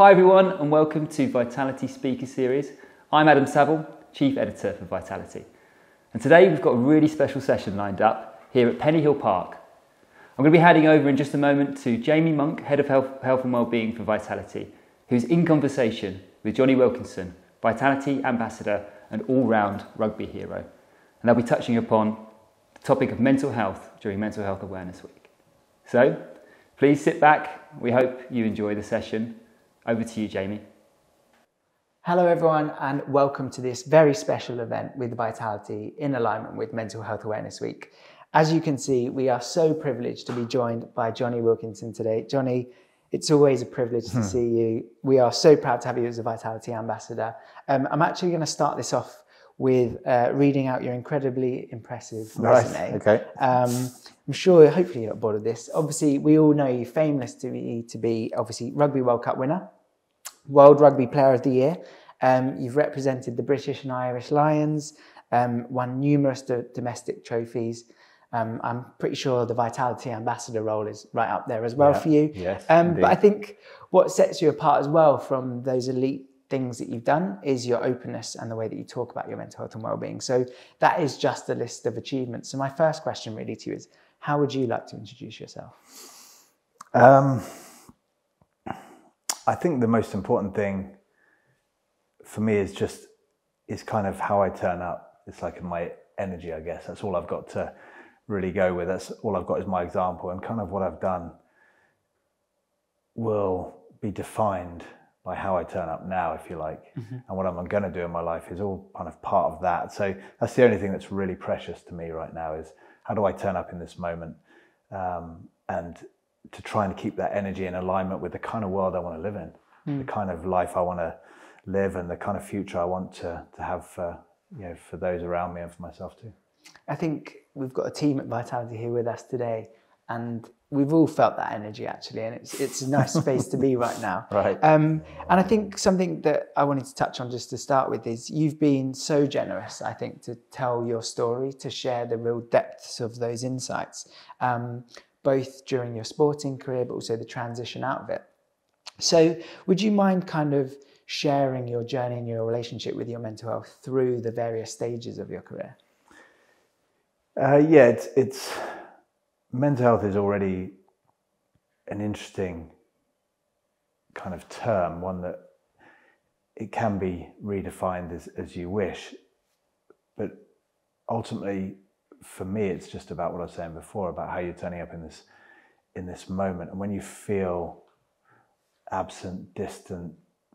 Hi, everyone, and welcome to Vitality Speaker Series. I'm Adam Saville, Chief Editor for Vitality. And today we've got a really special session lined up here at Pennyhill Park. I'm going to be handing over in just a moment to Jamie Monk, Head of Health, Health and Wellbeing for Vitality, who's in conversation with Jonny Wilkinson, Vitality Ambassador and all round rugby hero. And they'll be touching upon the topic of mental health during Mental Health Awareness Week. So please sit back. We hope you enjoy the session. Over to you, Jamie. Hello, everyone, and welcome to this very special event with Vitality in alignment with Mental Health Awareness Week. As you can see, we are so privileged to be joined by Jonny Wilkinson today. Jonny, it's always a privilege to hmm. see you. We are so proud to have you as a Vitality Ambassador. Um, I'm actually going to start this off with uh, reading out your incredibly impressive right. resume. Okay. Um, I'm sure, hopefully, you're not bored of this. Obviously, we all know you famous to be, to be obviously Rugby World Cup winner, World Rugby Player of the Year. Um, you've represented the British and Irish Lions, um, won numerous do- domestic trophies. Um, I'm pretty sure the Vitality Ambassador role is right up there as well yeah, for you. Yes, um, but I think what sets you apart as well from those elite things that you've done is your openness and the way that you talk about your mental health and well-being. So that is just a list of achievements. So my first question really to you is, how would you like to introduce yourself? I think the most important thing for me is just is kind of how I turn up. It's like my energy, I guess. That's all I've got to really go with. That's all I've got is my example, and kind of what I've done will be defined by how I turn up now, if you like, mm-hmm. and what I'm going to do in my life is all kind of part of that. So that's the only thing that's really precious to me right now is how do I turn up in this moment, um, and to try and keep that energy in alignment with the kind of world I want to live in, mm. the kind of life I want to live, and the kind of future I want to to have for you know for those around me and for myself too. I think we've got a team at Vitality here with us today, and we've all felt that energy actually, and it's it's a nice space to be right now. Right. Um, and I think something that I wanted to touch on just to start with is you've been so generous, I think, to tell your story, to share the real depths of those insights, um, both during your sporting career, but also the transition out of it. So, would you mind kind of sharing your journey and your relationship with your mental health through the various stages of your career? Uh, yeah, it's it's mental health is already an interesting kind of term, one that it can be redefined as, as you wish. But ultimately, for me, it's just about what I was saying before about how you're turning up in this in this moment, and when you feel absent, distant,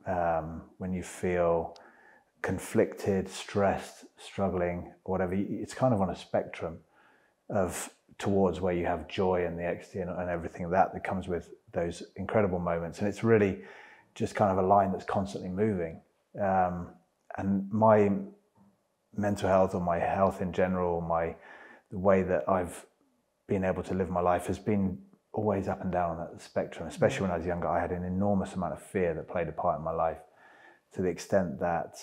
um, when you feel conflicted, stressed, struggling, whatever, it's kind of on a spectrum of towards where you have joy and the ecstasy and, and everything that that comes with those incredible moments. And it's really just kind of a line that's constantly moving. Um, and my mental health or my health in general, my the way that I've been able to live my life has been always up and down on that spectrum. Especially when I was younger, I had an enormous amount of fear that played a part in my life, to the extent that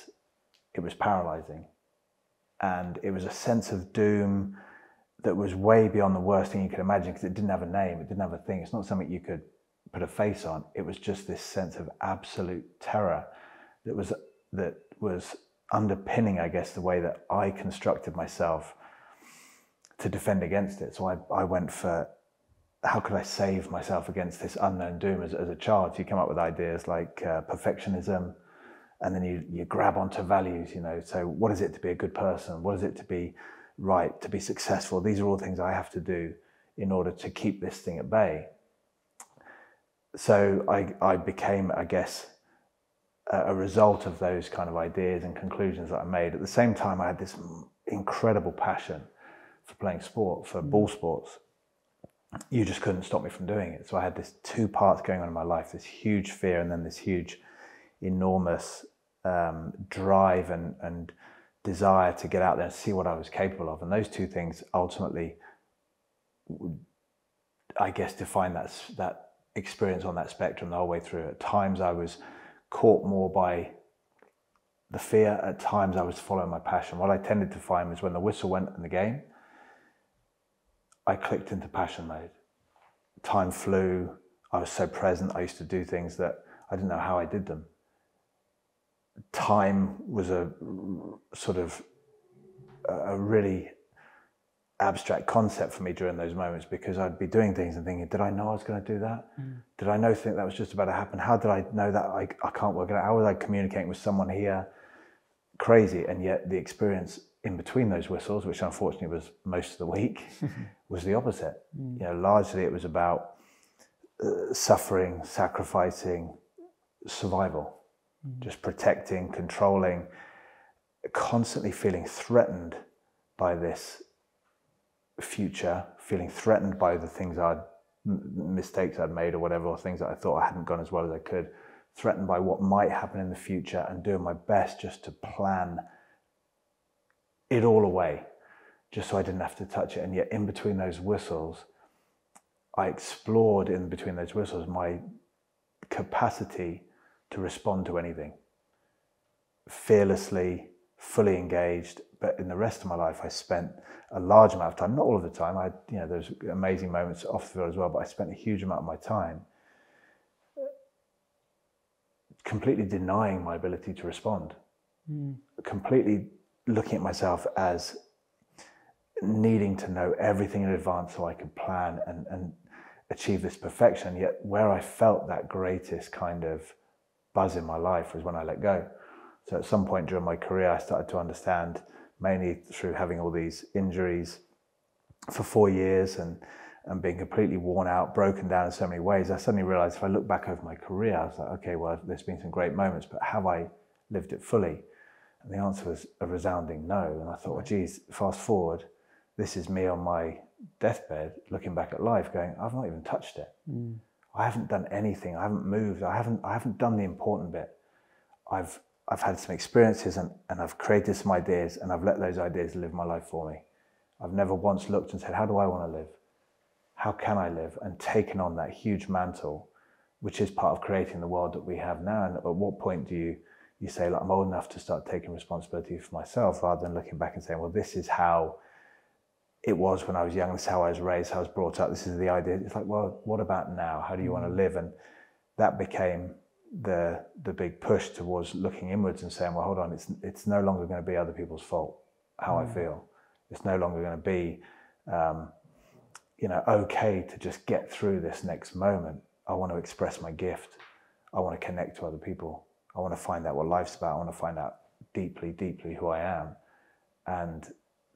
it was paralyzing, and it was a sense of doom that was way beyond the worst thing you could imagine because it didn't have a name, it didn't have a thing. It's not something you could put a face on. It was just this sense of absolute terror that was that was underpinning, I guess, the way that I constructed myself to defend against it. So I, I went for how could I save myself against this unknown doom as, as a child? So you come up with ideas like uh, perfectionism, and then you, you grab onto values, you know. So what is it to be a good person? What is it to be right, to be successful. These are all things I have to do in order to keep this thing at bay. So I, I became, I guess, a result of those kind of ideas and conclusions that I made. At the same time, I had this incredible passion for playing sport, for ball sports. You just couldn't stop me from doing it. So I had this two parts going on in my life this huge fear and then this huge, enormous um, drive and, and desire to get out there and see what I was capable of. And those two things ultimately, I guess, define that, that experience on that spectrum the whole way through. At times I was caught more by the fear, at times I was following my passion. What I tended to find was when the whistle went in the game, I clicked into passion mode. Time flew. I was so present. I used to do things that I didn't know how I did them. Time was a sort of a really abstract concept for me during those moments because I'd be doing things and thinking, did I know I was going to do that? Mm. Did I know think that was just about to happen? How did I know that I, I can't work it out? How was I communicating with someone here? Crazy. And yet the experience in between those whistles, which unfortunately was most of the week, was the opposite. Mm. You know, largely it was about uh, suffering, sacrificing, survival, mm. just protecting, controlling, constantly feeling threatened by this future, feeling threatened by the things I'd mistakes I'd made or whatever, or things that I thought I hadn't gone as well as I could, threatened by what might happen in the future, and doing my best just to plan it all away, just so I didn't have to touch it. And yet, in between those whistles, I explored in between those whistles my capacity to respond to anything fearlessly, fully engaged. But in the rest of my life, I spent a large amount of time, not all of the time. I, you know, there's amazing moments off the field as well, but I spent a huge amount of my time completely denying my ability to respond, mm. completely looking at myself as needing to know everything in advance so I could plan and, and achieve this perfection. Yet, where I felt that greatest kind of buzz in my life was when I let go. So, at some point during my career, I started to understand mainly through having all these injuries for four years and, and being completely worn out, broken down in so many ways, I suddenly realized if I look back over my career, I was like, okay, well, there's been some great moments, but have I lived it fully? And the answer was a resounding no. And I thought, well, geez, fast forward, this is me on my deathbed looking back at life going, I've not even touched it. Mm. I haven't done anything. I haven't moved. I haven't, I haven't done the important bit. I've I've had some experiences and, and I've created some ideas and I've let those ideas live my life for me. I've never once looked and said, How do I want to live? How can I live? And taken on that huge mantle, which is part of creating the world that we have now. And at what point do you, you say, like, I'm old enough to start taking responsibility for myself rather than looking back and saying, Well, this is how it was when I was young, this is how I was raised, how I was brought up, this is the idea. It's like, well, what about now? How do you mm-hmm. want to live? And that became the the big push towards looking inwards and saying, well, hold on, it's it's no longer going to be other people's fault how mm. I feel. It's no longer going to be, um, you know, okay to just get through this next moment. I want to express my gift. I want to connect to other people. I want to find out what life's about. I want to find out deeply, deeply who I am, and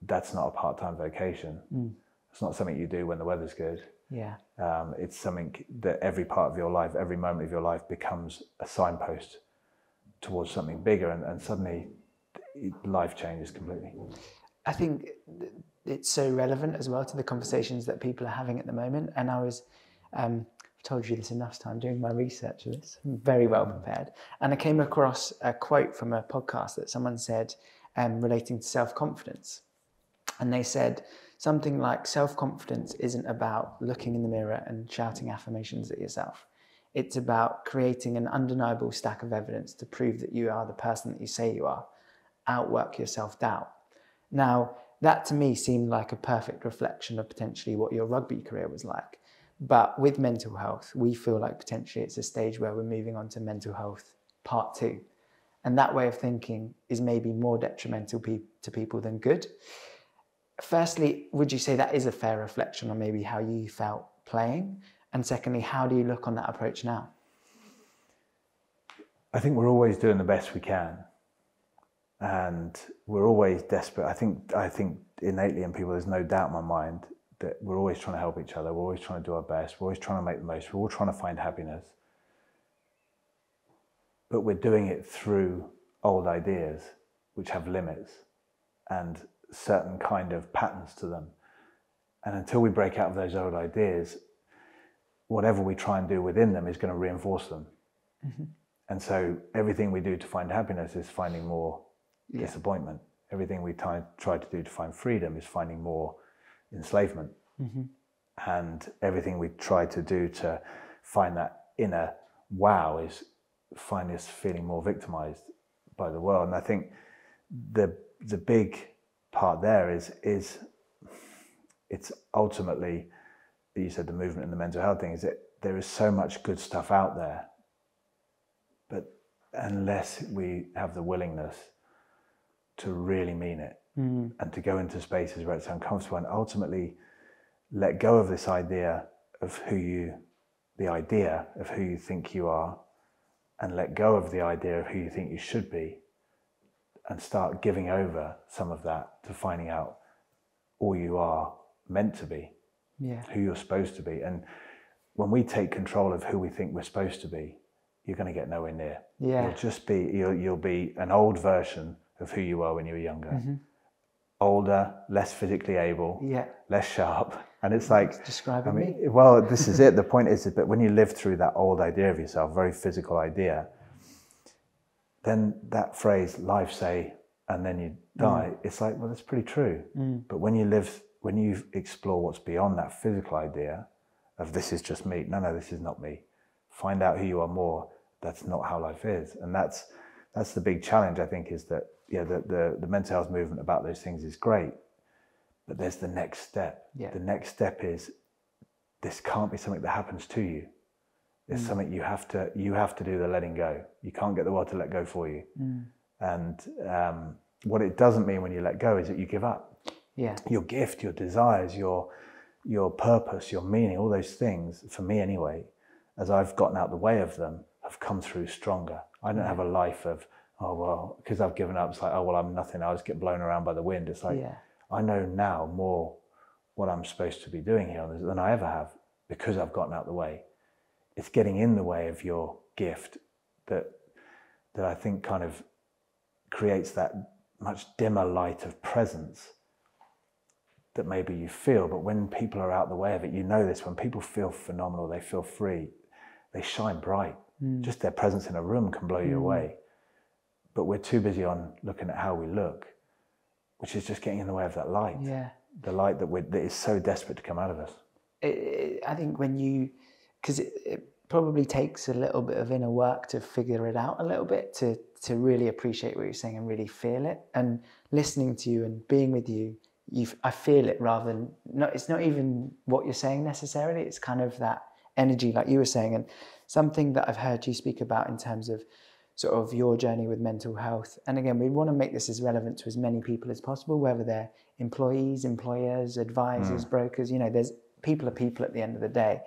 that's not a part-time vocation. Mm. It's not something you do when the weather's good. Yeah. Um, it's something that every part of your life, every moment of your life becomes a signpost towards something bigger, and, and suddenly life changes completely. I think it's so relevant as well to the conversations that people are having at the moment. And I was, um, told you this enough time doing my research of this, I'm very well mm. prepared. And I came across a quote from a podcast that someone said um, relating to self confidence. And they said, something like self confidence isn't about looking in the mirror and shouting affirmations at yourself. It's about creating an undeniable stack of evidence to prove that you are the person that you say you are. Outwork your self doubt. Now, that to me seemed like a perfect reflection of potentially what your rugby career was like. But with mental health, we feel like potentially it's a stage where we're moving on to mental health part two. And that way of thinking is maybe more detrimental pe- to people than good firstly, would you say that is a fair reflection on maybe how you felt playing? And secondly, how do you look on that approach now? I think we're always doing the best we can. And we're always desperate. I think I think innately in people there's no doubt in my mind that we're always trying to help each other. We're always trying to do our best. We're always trying to make the most. We're all trying to find happiness. But we're doing it through old ideas which have limits. And certain kind of patterns to them. And until we break out of those old ideas, whatever we try and do within them is going to reinforce them. Mm-hmm. And so everything we do to find happiness is finding more yeah. disappointment. Everything we try, try to do to find freedom is finding more enslavement. Mm-hmm. And everything we try to do to find that inner wow is find us feeling more victimized by the world. And I think the the big part there is is it's ultimately you said the movement and the mental health thing is that there is so much good stuff out there But unless we have the willingness to really mean it Mm. and to go into spaces where it's uncomfortable and ultimately let go of this idea of who you, the idea of who you think you are, and let go of the idea of who you think you should be, and start giving over some of that to finding out all you are meant to be, Yeah. who you're supposed to be. And when we take control of who we think we're supposed to be, you're going to get nowhere near. Yeah. You'll just be you'll, you'll be an old version of who you were when you were younger. Mm-hmm. Older, less physically able, Yeah. less sharp. And it's like It's describing I mean, me. well, this is it. The point is that when you live through that old idea of yourself, very physical idea, then that phrase "life say" and then you mm. die. It's like, well, that's pretty true. Mm. But when you live, when you explore what's beyond that physical idea of this is just me. No, no, this is not me. Find out who you are more. That's not how life is, and that's that's the big challenge. I think is that yeah, the the, the mental health movement about those things is great, but there's the next step. Yeah. The next step is this can't be something that happens to you. It's something you have to you have to do the letting go. You can't get the world to let go for you. And um, what it doesn't mean when you let go is that you give up. Yeah. Your gift, your desires, your your purpose, your meaning, all those things, for me anyway, as I've gotten out the way of them, have come through stronger. I don't have a life of, oh well, because I've given up, it's like, oh well, I'm nothing, I'll just get blown around by the wind. It's like Yeah. I know now more what I'm supposed to be doing here than I ever have because I've gotten out the way. It's getting in the way of your gift that that I think kind of creates that much dimmer light of presence that maybe you feel. But when people are out the way of it, you know this. When people feel phenomenal, they feel free, they shine bright. Hmm. Just their presence in a room can blow you hmm. away. But we're too busy on looking at how we look, which is just getting in the way of that light. Yeah. The light that, we're, that is so desperate to come out of us. it, it, I think when you, because it, it probably takes a little bit of inner work to figure it out a little bit to to really appreciate what you're saying and really feel it. And listening to you and being with you, you I feel it rather than not. It's not even what you're saying necessarily. It's kind of that energy, like you were saying, and something that I've heard you speak about in terms of sort of your journey with mental health. And again, we want to make this as relevant to as many people as possible, whether they're employees, employers, advisors, brokers. You know, there's people are people at the end of the day.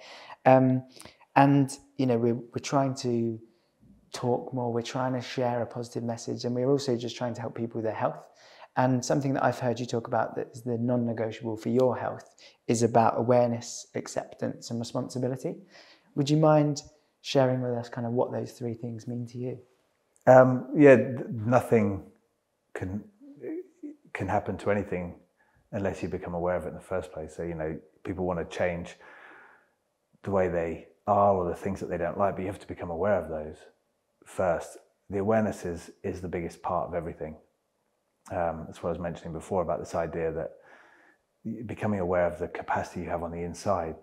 Um, and you know, we're we're trying to talk more. We're trying to share a positive message, and we're also just trying to help people with their health. And something that I've heard you talk about that is the non-negotiable for your health is about awareness, acceptance, and responsibility. Would you mind sharing with us kind of what those three things mean to you? Um, yeah, nothing can can happen to anything unless you become aware of it in the first place. So you know, people want to change the way they are or the things that they don't like, but you have to become aware of those first. The awareness is is the biggest part of everything. Um, that's what I was mentioning before about this idea that becoming aware of the capacity you have on the inside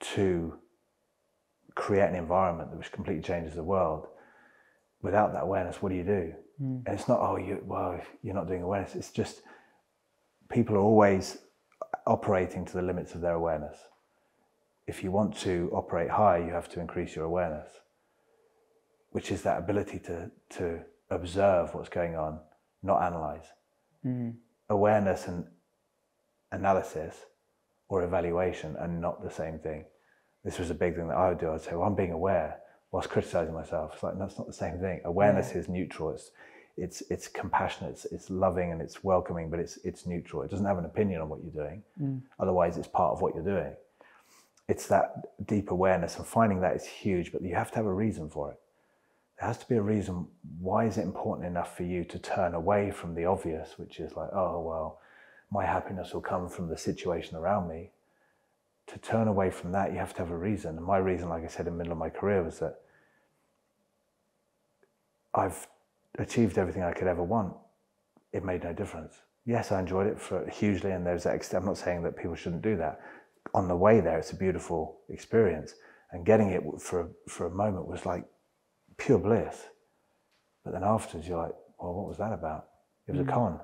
to create an environment which completely changes the world without that awareness, what do you do? Hmm. And it's not, oh, you, well, you're not doing awareness. It's just people are always operating to the limits of their awareness. If you want to operate high, you have to increase your awareness, which is that ability to, to observe what's going on, not analyze. Hmm. Awareness and analysis or evaluation are not the same thing. This was a big thing that I would do. I'd say, well, I'm being aware whilst criticizing myself. It's like, that's not the same thing. Awareness is neutral. It's, it's, it's compassionate, it's, it's loving and it's welcoming, but it's, it's neutral. It doesn't have an opinion on what you're doing. Mm. Otherwise, it's part of what you're doing. It's that deep awareness and finding that is huge, but you have to have a reason for it. There has to be a reason. Why is it important enough for you to turn away from the obvious, which is like, oh, well, my happiness will come from the situation around me. To turn away from that, you have to have a reason. And my reason, like I said, in the middle of my career was that I've achieved everything I could ever want. It made no difference. Yes, I enjoyed it for hugely, and there's that. Extent, I'm not saying that people shouldn't do that. On the way there, it's a beautiful experience, and getting it for for a moment was like pure bliss. But then afterwards, you're like, well, what was that about? It was a mm. con.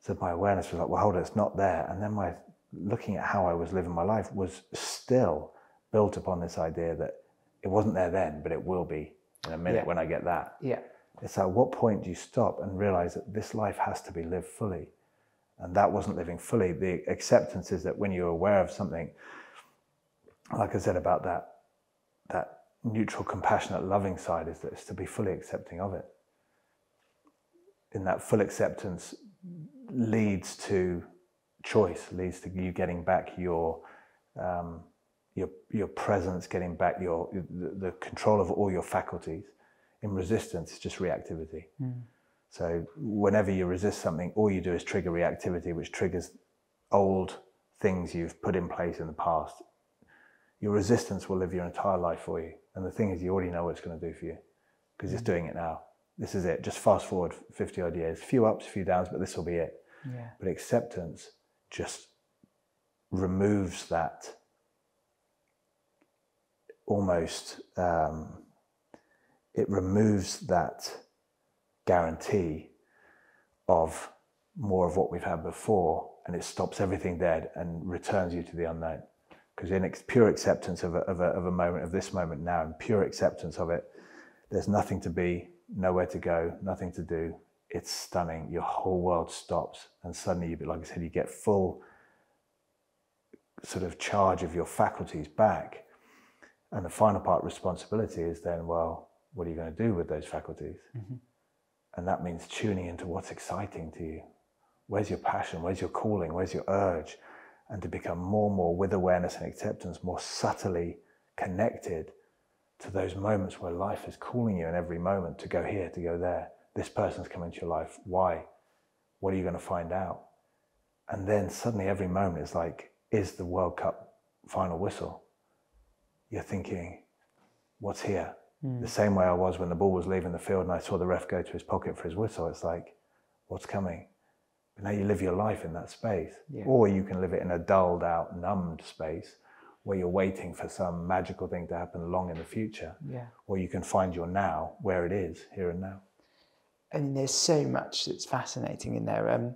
So my awareness was like, well, hold on, it's not there. And then my looking at how I was living my life was still built upon this idea that it wasn't there then, but it will be in a minute Yeah. when I get that. Yeah. It's at what point do you stop and realize that this life has to be lived fully? And that wasn't living fully. The acceptance is that when you're aware of something, like I said about that, that neutral, compassionate, loving side, is that it's to be fully accepting of it. In that full acceptance leads to choice, leads to you getting back your um, your your presence, getting back your the, the control of all your faculties. In resistance, it's just reactivity. So whenever you resist something, all you do is trigger reactivity, which triggers old things you've put in place in the past. Your resistance will live your entire life for you. And the thing is, you already know what it's going to do for you because it's doing it now. This is it. Just fast forward 50 odd years, few ups, few downs, but this will be it. Yeah. But acceptance just removes that almost, um, it removes that guarantee of more of what we've had before and it stops everything dead and returns you to the unknown. Because in ex- pure acceptance of a, of, a, of a moment, of this moment now, and pure acceptance of it, there's nothing to be, nowhere to go, nothing to do. It's stunning. Your whole world stops, and suddenly, you, like I said, you get full sort of charge of your faculties back. And the final part, responsibility, is then, well, what are you going to do with those faculties? Mm-hmm. And that means tuning into what's exciting to you. Where's your passion? Where's your calling? Where's your urge? And to become more and more with awareness and acceptance, more subtly connected to those moments where life is calling you in every moment to go here, to go there. This person's coming to your life. Why? What are you going to find out? And then suddenly every moment is like, is the World Cup final whistle? You're thinking, what's here? Hmm. The same way I was when the ball was leaving the field and I saw the ref go to his pocket for his whistle. It's like, what's coming? But now you live your life in that space. Yeah. Or you can live it in a dulled out, numbed space where you're waiting for some magical thing to happen long in the future. Yeah. Or you can find your now where it is, here and now. I mean, there's so much that's fascinating in there. Um,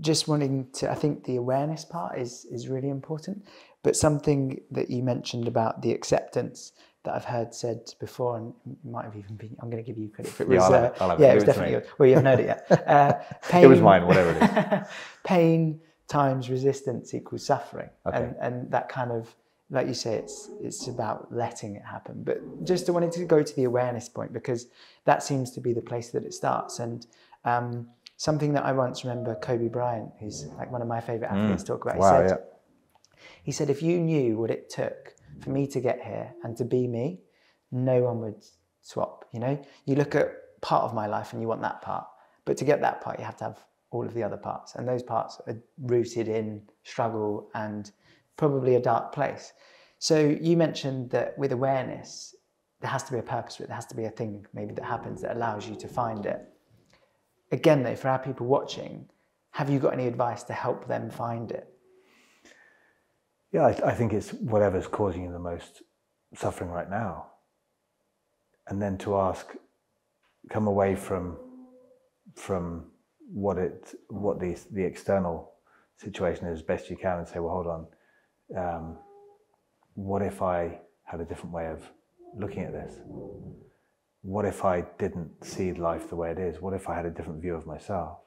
just wanting to, I think the awareness part is is really important. But something that you mentioned about the acceptance that I've heard said before, and might have even been, I'm going to give you credit for it. Yeah, Was, I'll have uh, it, I'll have yeah, it was it me. definitely yours. Well, you haven't heard it yet. Uh, pain, It was mine, whatever it is. pain times resistance equals suffering, Okay. and and that kind of like you say, it's it's about letting it happen. But just I wanted to go to the awareness point because that seems to be the place that it starts. And um, something that I once remember Kobe Bryant, who's like one of my favorite athletes, talk about. He Wow, said, yeah. he said, if you knew what it took for me to get here and to be me, no one would swap. You know, you look at part of my life and you want that part, but to get that part, you have to have all of the other parts, and those parts are rooted in struggle and probably a dark place. So you mentioned that with awareness, there has to be a purpose. There has to be a thing maybe that happens that allows you to find it. Again, though, for our people watching, have you got any advice to help them find it? Yeah, I, I think it's whatever's causing you the most suffering right now. And then to ask, come away from from what it what the the external situation is best you can and say, well, hold on, um, what if I had a different way of looking at this? What if I didn't see life the way it is? What if I had a different view of myself?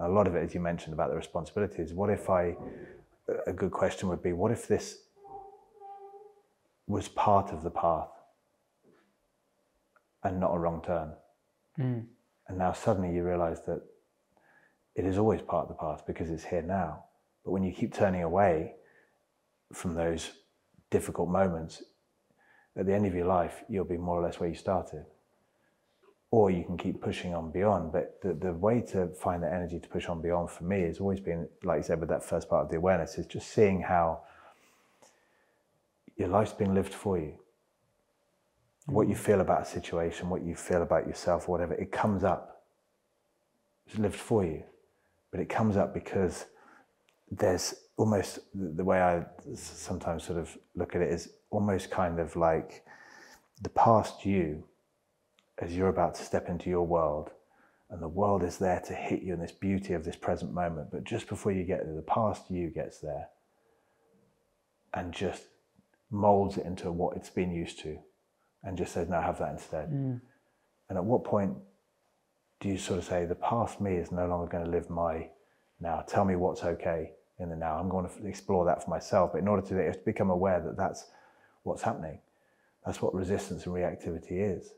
A lot of it, as you mentioned about the responsibilities, what if I a good question would be what if this was part of the path and not a wrong turn? And now suddenly you realize that it is always part of the path because it's here now. But when you keep turning away from those difficult moments, at the end of your life, you'll be more or less where you started. Or you can keep pushing on beyond. But the, the way to find the energy to push on beyond for me has always been, like you said, with that first part of the awareness, is just seeing how your life's being lived for you. What you mm. feel about a situation, what you feel about yourself, whatever, it comes up. It's lived for you. But it comes up because there's almost the way I sometimes sort of look at it is almost kind of like the past you as you're about to step into your world and the world is there to hit you in this beauty of this present moment but just before you get there the past you gets there and just molds it into what it's been used to and just says no have that instead. Mm. And at what point do you sort of say, the past me is no longer going to live my now? Tell me what's okay in the now. I'm going to explore that for myself. But in order to, you to become aware that that's what's happening. That's what resistance and reactivity is.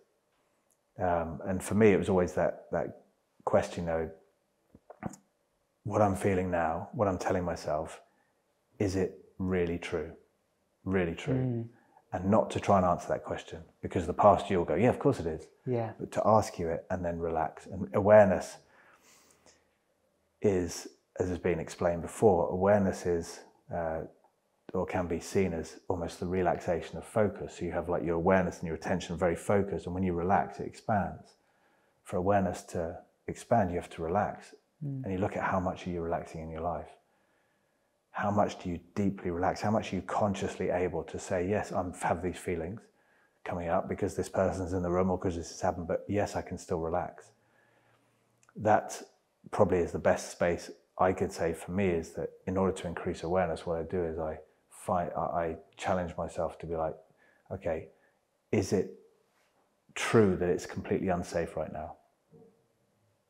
Um, and for me, it was always that, that question, though, what I'm feeling now, what I'm telling myself, is it really true? Really true? Mm. And not to try and answer that question because the past you'll go, yeah, of course it is. Yeah. But to ask you it and then relax. And awareness is, as has been explained before, awareness is uh, or can be seen as almost the relaxation of focus. So you have like your awareness and your attention very focused, and when you relax, it expands. For awareness to expand, you have to relax. Mm. And you look at how much are you relaxing in your life? How much do you deeply relax? How much are you consciously able to say, yes, I have these feelings coming up because this person's in the room or because this has happened, but yes, I can still relax. That probably is the best space I could say for me is that in order to increase awareness, what I do is I find I challenge myself to be like, okay, is it true that it's completely unsafe right now?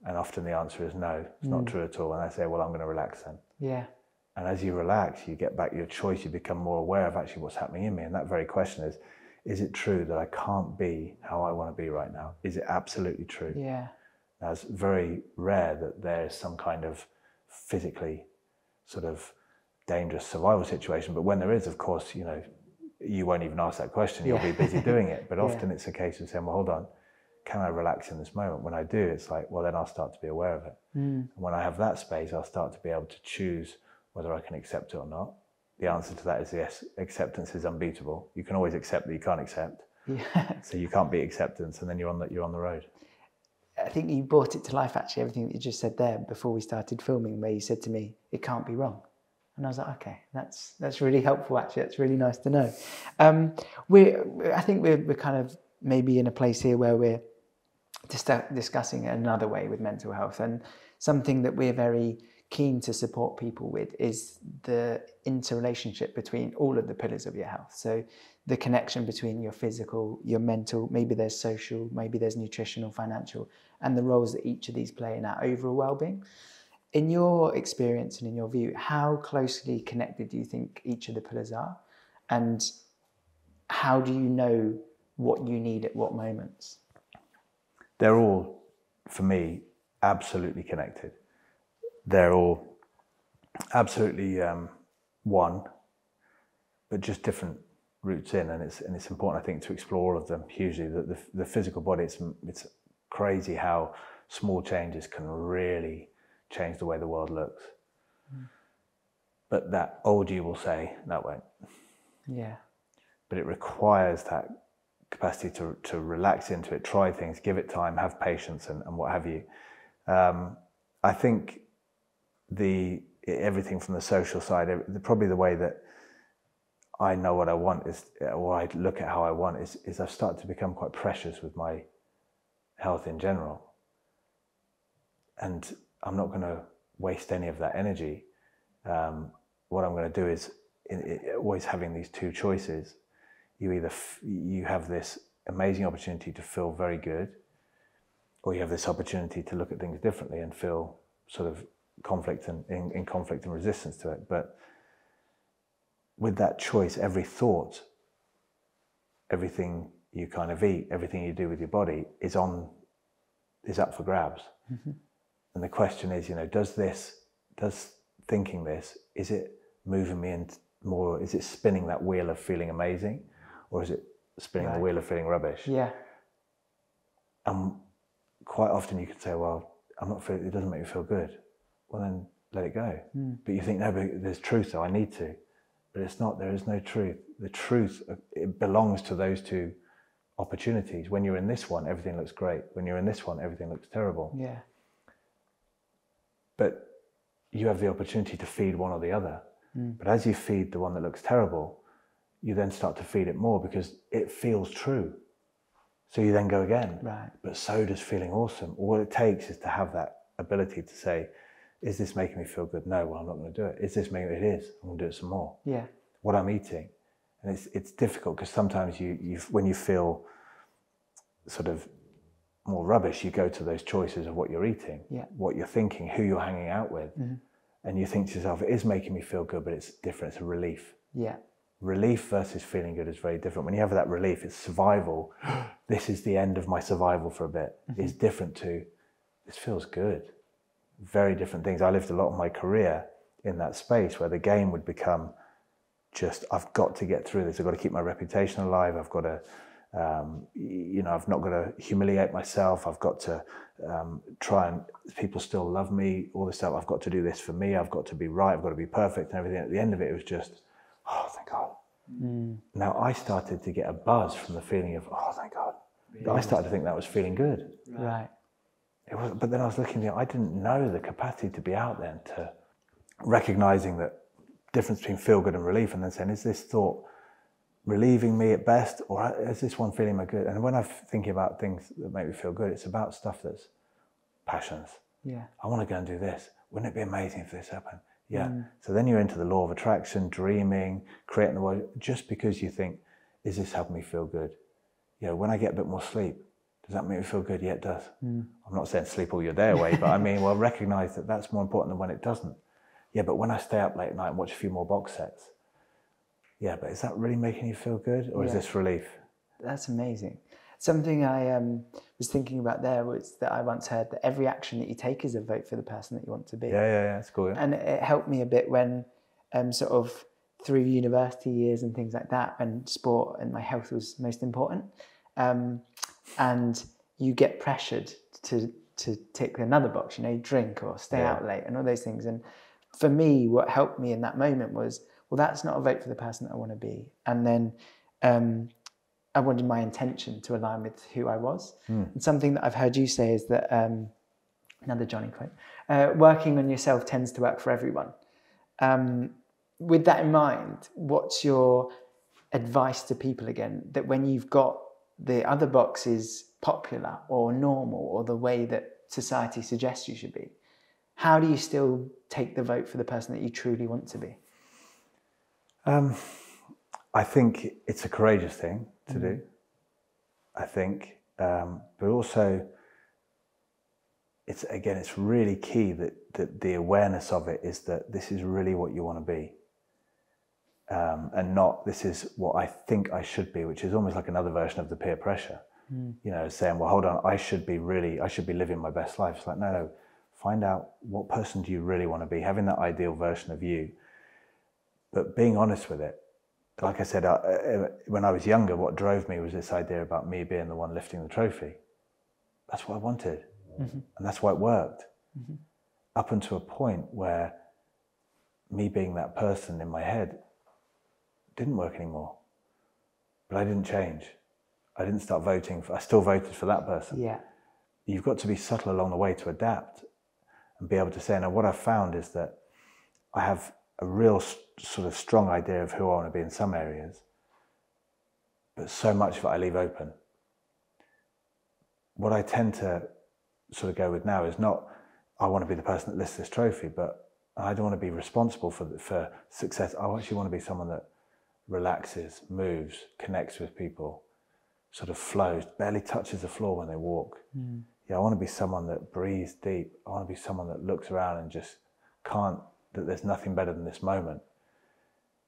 And often the answer is no, it's mm. not true at all. And I say, well, I'm going to relax then. Yeah. And as you relax, you get back your choice, you become more aware of actually what's happening in me. And that very question is, is it true that I can't be how I want to be right now? Is it absolutely true? Yeah. Now, it's very rare that there's some kind of physically sort of dangerous survival situation. But when there is, of course, you know, you won't even ask that question. You'll yeah. be busy doing it. But often yeah. it's a case of saying, well, hold on, can I relax in this moment? When I do, it's like, well, then I'll start to be aware of it. Mm. And when I have that space, I'll start to be able to choose whether I can accept it or not. The answer to that is yes, acceptance is unbeatable. You can always accept that you can't accept. Yeah. So you can't beat acceptance, and then you're on the, you're on the road. I think you brought it to life actually, everything that you just said there before we started filming, where you said to me, it can't be wrong. And I was like, okay, that's that's really helpful. Actually, that's really nice to know. Um, we, I think we're we're kind of maybe in a place here where we're discussing another way with mental health, and something that we're very keen to support people with is the interrelationship between all of the pillars of your health. So the connection between your physical, your mental, maybe there's social, maybe there's nutritional, financial, and the roles that each of these play in our overall well-being in your experience and in your view, how closely connected do you think each of the pillars are? And how do you know what you need at what moments? They're all, for me, absolutely connected. They're all absolutely um, one, but just different routes in. And it's, and it's important, I think, to explore all of them hugely. The, the, the physical body, it's, it's crazy how small changes can really change the way the world looks. Mm. But that old you will say, that won't. Yeah. But it requires that capacity to, to relax into it, try things, give it time, have patience, and, and what have you. Um, I think the everything from the social side, probably the way that I know what I want is, or I look at how I want is, is I've started to become quite precious with my health in general. And I'm not going to waste any of that energy. Um, what I'm going to do is in, in, always having these two choices. You either f- you have this amazing opportunity to feel very good, or you have this opportunity to look at things differently and feel sort of conflict and in, in conflict and resistance to it. But with that choice, every thought, everything you kind of eat, everything you do with your body is on is up for grabs. Mm-hmm. And the question is, you know, does this, does thinking this, is it moving me into more, is it spinning that wheel of feeling amazing or is it spinning right. the wheel of feeling rubbish? Yeah. And quite often you can say, well, I'm not feeling, it doesn't make me feel good. Well, then let it go. Mm. But you think, no, but there's truth, so I need to. But it's not, there is no truth. The truth, it belongs to those two opportunities. When you're in this one, everything looks great. When you're in this one, everything looks terrible. Yeah. But you have the opportunity to feed one or the other. Mm. But as you feed the one that looks terrible, you then start to feed it more because it feels true. So you then go again. Right. But so does feeling awesome. All it takes is to have that ability to say, is this making me feel good? No, well, I'm not going to do it. Is this making it is? I'm going to do it some more. Yeah. What I'm eating. And it's, it's difficult because sometimes you, you, when you feel sort of more rubbish, you go to those choices of what you're eating, Yeah. what you're thinking, who you're hanging out with. Mm-hmm. And you think to yourself, it is making me feel good, but it's different. It's a relief. Yeah. Relief versus feeling good is very different. When you have that relief, it's survival. this is the end of my survival for a bit. Mm-hmm. It's different to this feels good. Very different things. I lived a lot of my career in that space where the game would become just I've got to get through this. I've got to keep my reputation alive. I've got to, um, you know, I've not got to humiliate myself. I've got to um, try and people still love me. All this stuff. I've got to do this for me. I've got to be right. I've got to be perfect and everything. At the end of it, it was just, oh, thank God. Now I started to get a buzz from the feeling of, oh, thank God. I started to think that was feeling good. Right. It was, but then I was looking at it, I didn't know the capacity to be out there and to recognizing that difference between feel good and relief and then saying, is this thought relieving me at best or is this one feeling my good? And when I'm thinking about things that make me feel good, it's about stuff that's passions. Yeah. I want to go and do this. Wouldn't it be amazing if this happened? Yeah. Mm. So then you're into the law of attraction, dreaming, creating the world, just because you think, is this helping me feel good? You know, when I get a bit more sleep, does that make me feel good? Yeah, it does. I'm not saying sleep all your day away, but I mean, well, recognize that that's more important than when it doesn't. Yeah, but when I stay up late at night and watch a few more box sets, yeah, but is that really making you feel good or is this relief? That's amazing. Something I um, was thinking about there was that I once heard that every action that you take is a vote for the person that you want to be. Yeah, yeah, yeah, it's cool. Yeah. And it helped me a bit when, um, sort of through university years and things like that, when sport and my health was most important. Um, and you get pressured to to tick another box, you know, drink or stay Yeah. out late and all those things. And for me, what helped me in that moment was, well, that's not a vote for the person that I want to be. And then um, I wanted my intention to align with who I was. And something that I've heard you say is that um, another Jonny quote: uh, "Working on yourself tends to work for everyone." Um, with that in mind, what's your advice to people again that when you've got the other box is popular or normal or the way that society suggests you should be, how do you still take the vote for the person that you truly want to be? Um, I think it's a courageous thing to do. I think, um, but also, it's again, it's really key that, that the awareness of it is that this is really what you want to be, um, and not this is what I think I should be, which is almost like another version of the peer pressure. You know, saying, "Well, hold on, I should be really, I should be living my best life." It's like, no, no. Find out what person do you really want to be, having that ideal version of you, but being honest with it. Like I said, uh, uh, when I was younger, what drove me was this idea about me being the one lifting the trophy. That's what I wanted, and that's why it worked. Up until a point where me being that person in my head didn't work anymore, but I didn't change. I didn't start voting. For, I still voted for that person Yeah, you've got to be subtle along the way to adapt and be able to say, now what I've found is that I have a real sort of strong idea of who I want to be in some areas, but so much of it I leave open. What I tend to sort of go with now is not, I want to be the person that lifts this trophy, but I don't want to be responsible for, for success. I actually want to be someone that relaxes, moves, connects with people, sort of flows, barely touches the floor when they walk. Yeah, I want to be someone that breathes deep. I want to be someone that looks around and just can't, that there's nothing better than this moment.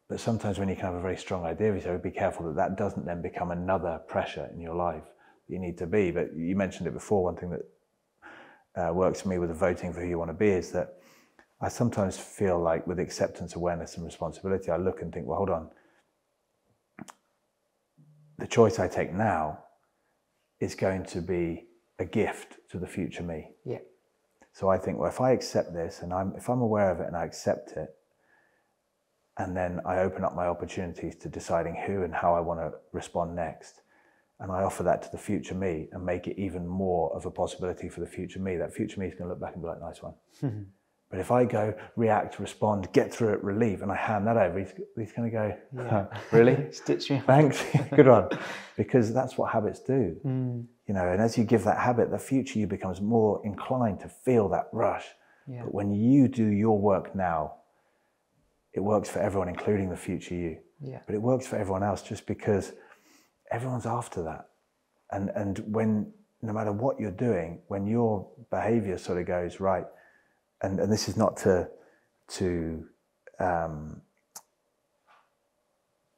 But sometimes when you can have a very strong idea of yourself, be careful that that doesn't then become another pressure in your life that you need to be. But you mentioned it before, one thing that uh, works for me with the voting for who you want to be is that I sometimes feel like with acceptance, awareness, and responsibility, I look and think, well, hold on. The choice I take now is going to be a gift to the future me. yeah, So I think, well, if I accept this and I'm, if I'm aware of it and I accept it, and then I open up my opportunities to deciding who and how I want to respond next, and I offer that to the future me and make it even more of a possibility for the future me, that future me is going to look back and be like, nice one. but if I go, react, respond, get through it, relieve, and I hand that over, he's, he's going to go, really? stitch me. Thanks. Good one. Because that's what habits do. Mm. You know, and as you give that habit, the future you becomes more inclined to feel that rush. Yeah. But when you do your work now, it works for everyone, including the future you. Yeah. But it works for everyone else just because everyone's after that. And and when no matter what you're doing, when your behavior sort of goes right, and, and this is not to to um,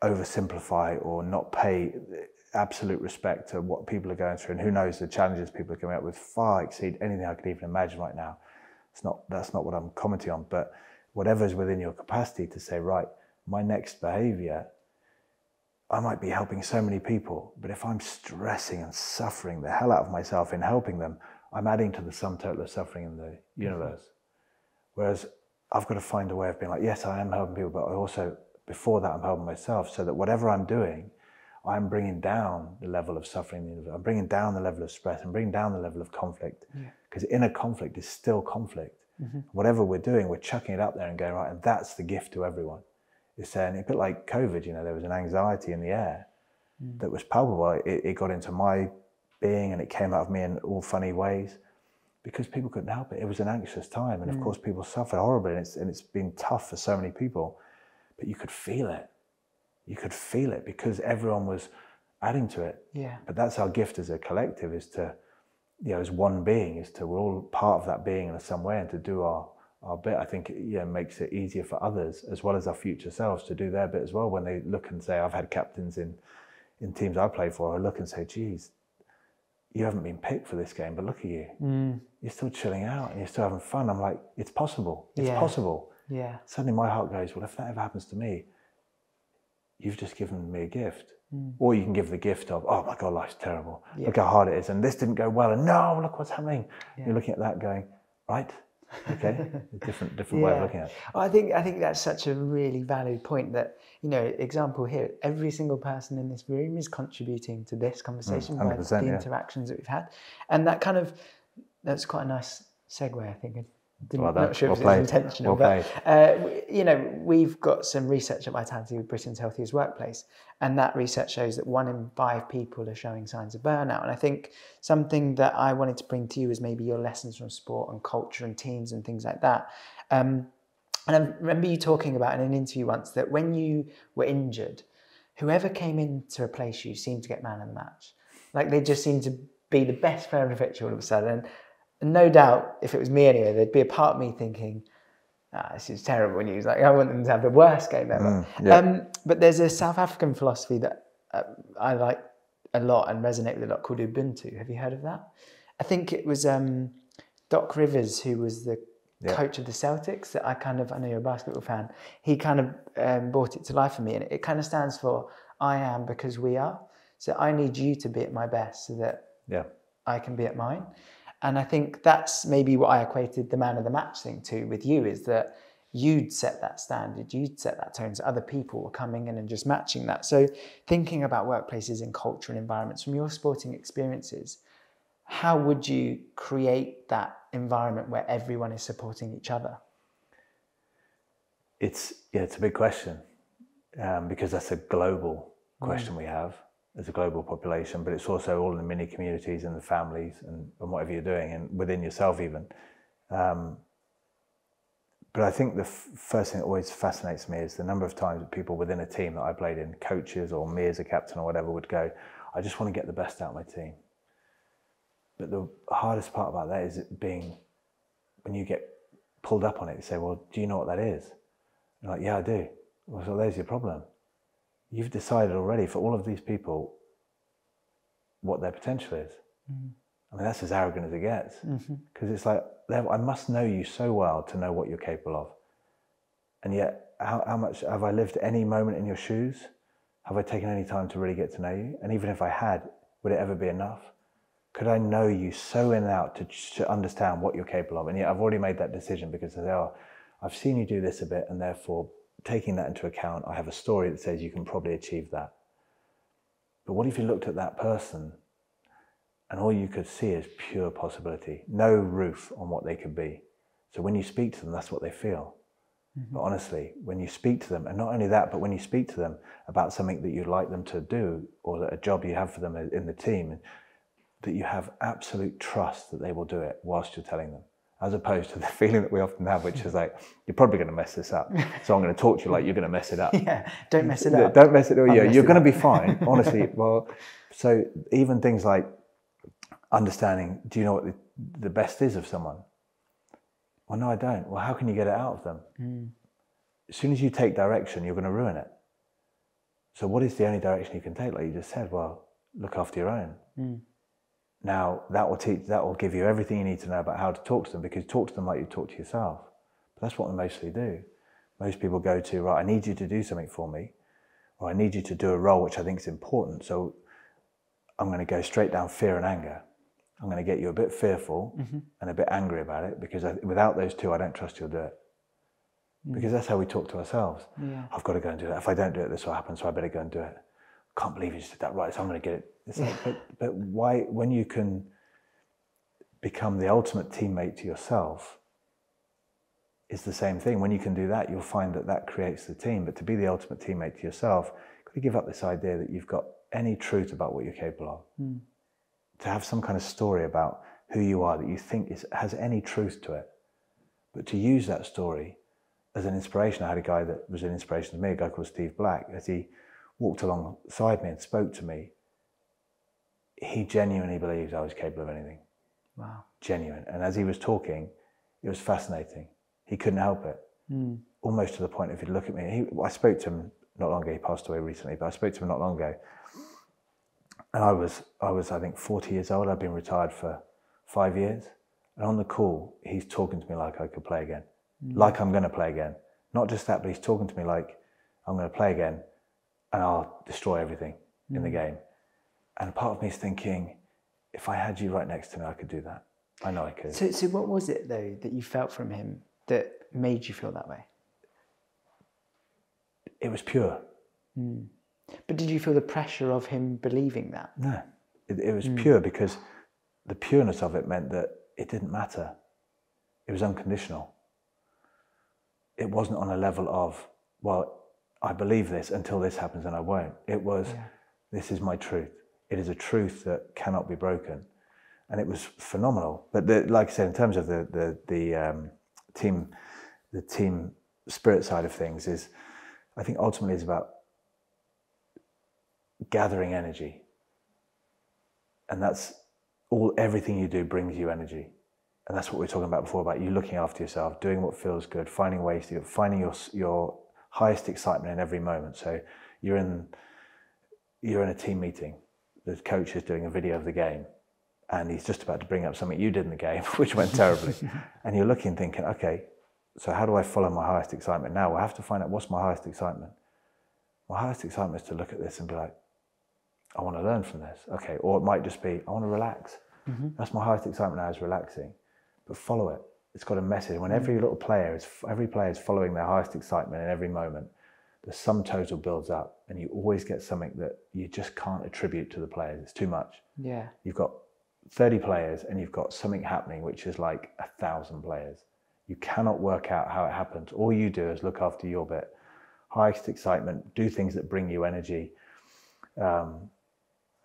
oversimplify or not pay absolute respect to what people are going through, and who knows the challenges people are coming up with far exceed anything I could even imagine right now. It's not that's not what I'm commenting on, but whatever is within your capacity to say, right, my next behavior I might be helping so many people, but if I'm stressing and suffering the hell out of myself in helping them, I'm adding to the sum total of suffering in the universe. Whereas I've got to find a way of being like, yes, I am helping people, but I also, before that, I'm helping myself so that whatever I'm doing, I'm bringing down the level of suffering in the universe. I'm bringing down the level of stress. I'm bringing down the level of conflict. Because yeah. inner conflict is still conflict. Mm-hmm. Whatever we're doing, we're chucking it up there and going, right, and that's the gift to everyone is saying a bit like COVID, you know, there was an anxiety in the air mm. that was palpable. It, it, got into my being and it came out of me in all funny ways because people couldn't help it. It was an anxious time. And mm. of course, people suffered horribly and it's, and it's been tough for so many people, but you could feel it. You could feel it because everyone was adding to it. Yeah. But that's our gift as a collective is to, you know, as one being, is to, we're all part of that being in some way and to do our, our bit, I think yeah makes it easier for others as well as our future selves to do their bit as well. When they look and say, I've had captains in in teams I play for, I look and say, geez, you haven't been picked for this game, but look at you. Mm. You're still chilling out and you're still having fun. I'm like, it's possible. It's yeah. possible. Yeah. Suddenly my heart goes, well, if that ever happens to me, you've just given me a gift. Mm. Or you can give the gift of, oh my God, life's terrible. Yeah. Look how hard it is. And this didn't go well. And no, look what's happening. Yeah. You're looking at that going, right, okay a different different way of looking at it i think i think that's such a really valid point that you know example here every single person in this room is contributing to this conversation mm, by the interactions that we've had and that kind of that's quite a nice segue i think didn't, well not sure well if it was intentional, well but uh, you know we've got some research at Vitality with Britain's Healthiest Workplace, and that research shows that one in five people are showing signs of burnout. And I think something that I wanted to bring to you is maybe your lessons from sport and culture and teams and things like that. Um, and I remember you talking about in an interview once that when you were injured, whoever came in to replace you seemed to get man of the match. Like they just seemed to be the best player on the pitch all of a sudden. And no doubt, if it was me anyway, there'd be a part of me thinking, ah, this is terrible news. Like, I want them to have the worst game ever. Mm, yeah. um, but there's a South African philosophy that uh, I like a lot and resonate with a lot called Ubuntu. Have you heard of that? I think it was um, Doc Rivers, who was the yeah. coach of the Celtics, that I kind of, I know you're a basketball fan, he kind of um, brought it to life for me. And it, it kind of stands for I am because we are. So I need you to be at my best so that yeah. I can be at mine. And I think that's maybe what I equated the man of the match thing to with you is that you'd set that standard, you'd set that tone, so other people were coming in and just matching that. So, thinking about workplaces and culture and environments from your sporting experiences, how would you create that environment where everyone is supporting each other? It's yeah, it's a big question um, because that's a global question mm. we have as a global population, but it's also all in the mini communities and the families and, and whatever you're doing and within yourself even. Um, but I think the f- first thing that always fascinates me is the number of times that people within a team that I played in, coaches or me as a captain or whatever, would go, I just want to get the best out of my team. But the hardest part about that is it being when you get pulled up on it, you say, Well, do you know what that is? And like, Yeah, I do. Well, so there's your problem you've decided already for all of these people what their potential is. Mm-hmm. I mean, that's as arrogant as it gets. Because mm-hmm. it's like, I must know you so well to know what you're capable of. And yet, how, how much have I lived any moment in your shoes? Have I taken any time to really get to know you? And even if I had, would it ever be enough? Could I know you so in and out to, to understand what you're capable of? And yet, I've already made that decision because I say, oh, I've seen you do this a bit, and therefore taking that into account, I have a story that says you can probably achieve that. But what if you looked at that person and all you could see is pure possibility, no roof on what they could be? So when you speak to them, that's what they feel. Mm-hmm. But honestly, when you speak to them, and not only that, but when you speak to them about something that you'd like them to do or a job you have for them in the team, that you have absolute trust that they will do it whilst you're telling them as opposed to the feeling that we often have, which is like, you're probably going to mess this up. So I'm going to talk to you like you're going to mess it up. Yeah, don't mess it up. Don't mess it up. Yeah, you're going to be fine. Honestly, well, so even things like, understanding, do you know what the, the best is of someone? Well, no, I don't. Well, how can you get it out of them? Mm. As soon as you take direction, you're going to ruin it. So, what is the only direction you can take? Like you just said, well, look after your own. Mm. Now, that will teach, that will give you everything you need to know about how to talk to them because talk to them like you talk to yourself. But that's what they mostly do. Most people go to, right, I need you to do something for me, or I need you to do a role which I think is important. So, I'm going to go straight down fear and anger. I'm going to get you a bit fearful mm-hmm. and a bit angry about it because I, without those two, I don't trust you'll do it. Mm. Because that's how we talk to ourselves. Yeah. I've got to go and do that. If I don't do it, this will happen, so I better go and do it. Can't believe you just did that. Right, so I'm going to get it. It's like, but, but why, when you can become the ultimate teammate to yourself, is the same thing. When you can do that, you'll find that that creates the team. But to be the ultimate teammate to yourself, you've got to give up this idea that you've got any truth about what you're capable of. Hmm. To have some kind of story about who you are that you think is, has any truth to it, but to use that story as an inspiration. I had a guy that was an inspiration to me, a guy called Steve Black, as he walked alongside me and spoke to me. He genuinely believes I was capable of anything, Wow. genuine. And as he was talking, it was fascinating. He couldn't help it, hmm. almost to the point if he'd look at me. He, I spoke to him not long ago. He passed away recently, but I spoke to him not long ago. And I was, I was, I think, 40 years old. I'd been retired for five years. And on the call, he's talking to me like I could play again, hmm. like I'm going to play again. Not just that, but he's talking to me like I'm going to play again and I'll destroy everything in the mm. game. And part of me is thinking, if I had you right next to me, I could do that. I know I could. So, so what was it though that you felt from him that made you feel that way? It was pure. Mm. But did you feel the pressure of him believing that? No, it, it was mm. pure because the pureness of it meant that it didn't matter. It was unconditional. It wasn't on a level of, well, I believe this until this happens and I won't. It was, this is my truth. It is a truth that cannot be broken. And it was phenomenal. But the, like I said, in terms of the, the, the um, team, the team spirit side of things is, I think ultimately it's about gathering energy and that's all everything you do brings you energy and that's what we were talking about before about you looking after yourself doing what feels good finding ways to finding your your highest excitement in every moment so you're in you're in a team meeting the coach is doing a video of the game and he's just about to bring up something you did in the game which went terribly and you're looking thinking okay so how do i follow my highest excitement now i have to find out what's my highest excitement my highest excitement is to look at this and be like I want to learn from this. Okay. Or it might just be, I want to relax. Mm-hmm. That's my highest excitement now is relaxing. But follow it. It's got a message. When every little player is, every player is following their highest excitement in every moment, the sum total builds up and you always get something that you just can't attribute to the players. It's too much. Yeah. You've got 30 players and you've got something happening which is like a thousand players. You cannot work out how it happens. All you do is look after your bit. Highest excitement, do things that bring you energy. Um,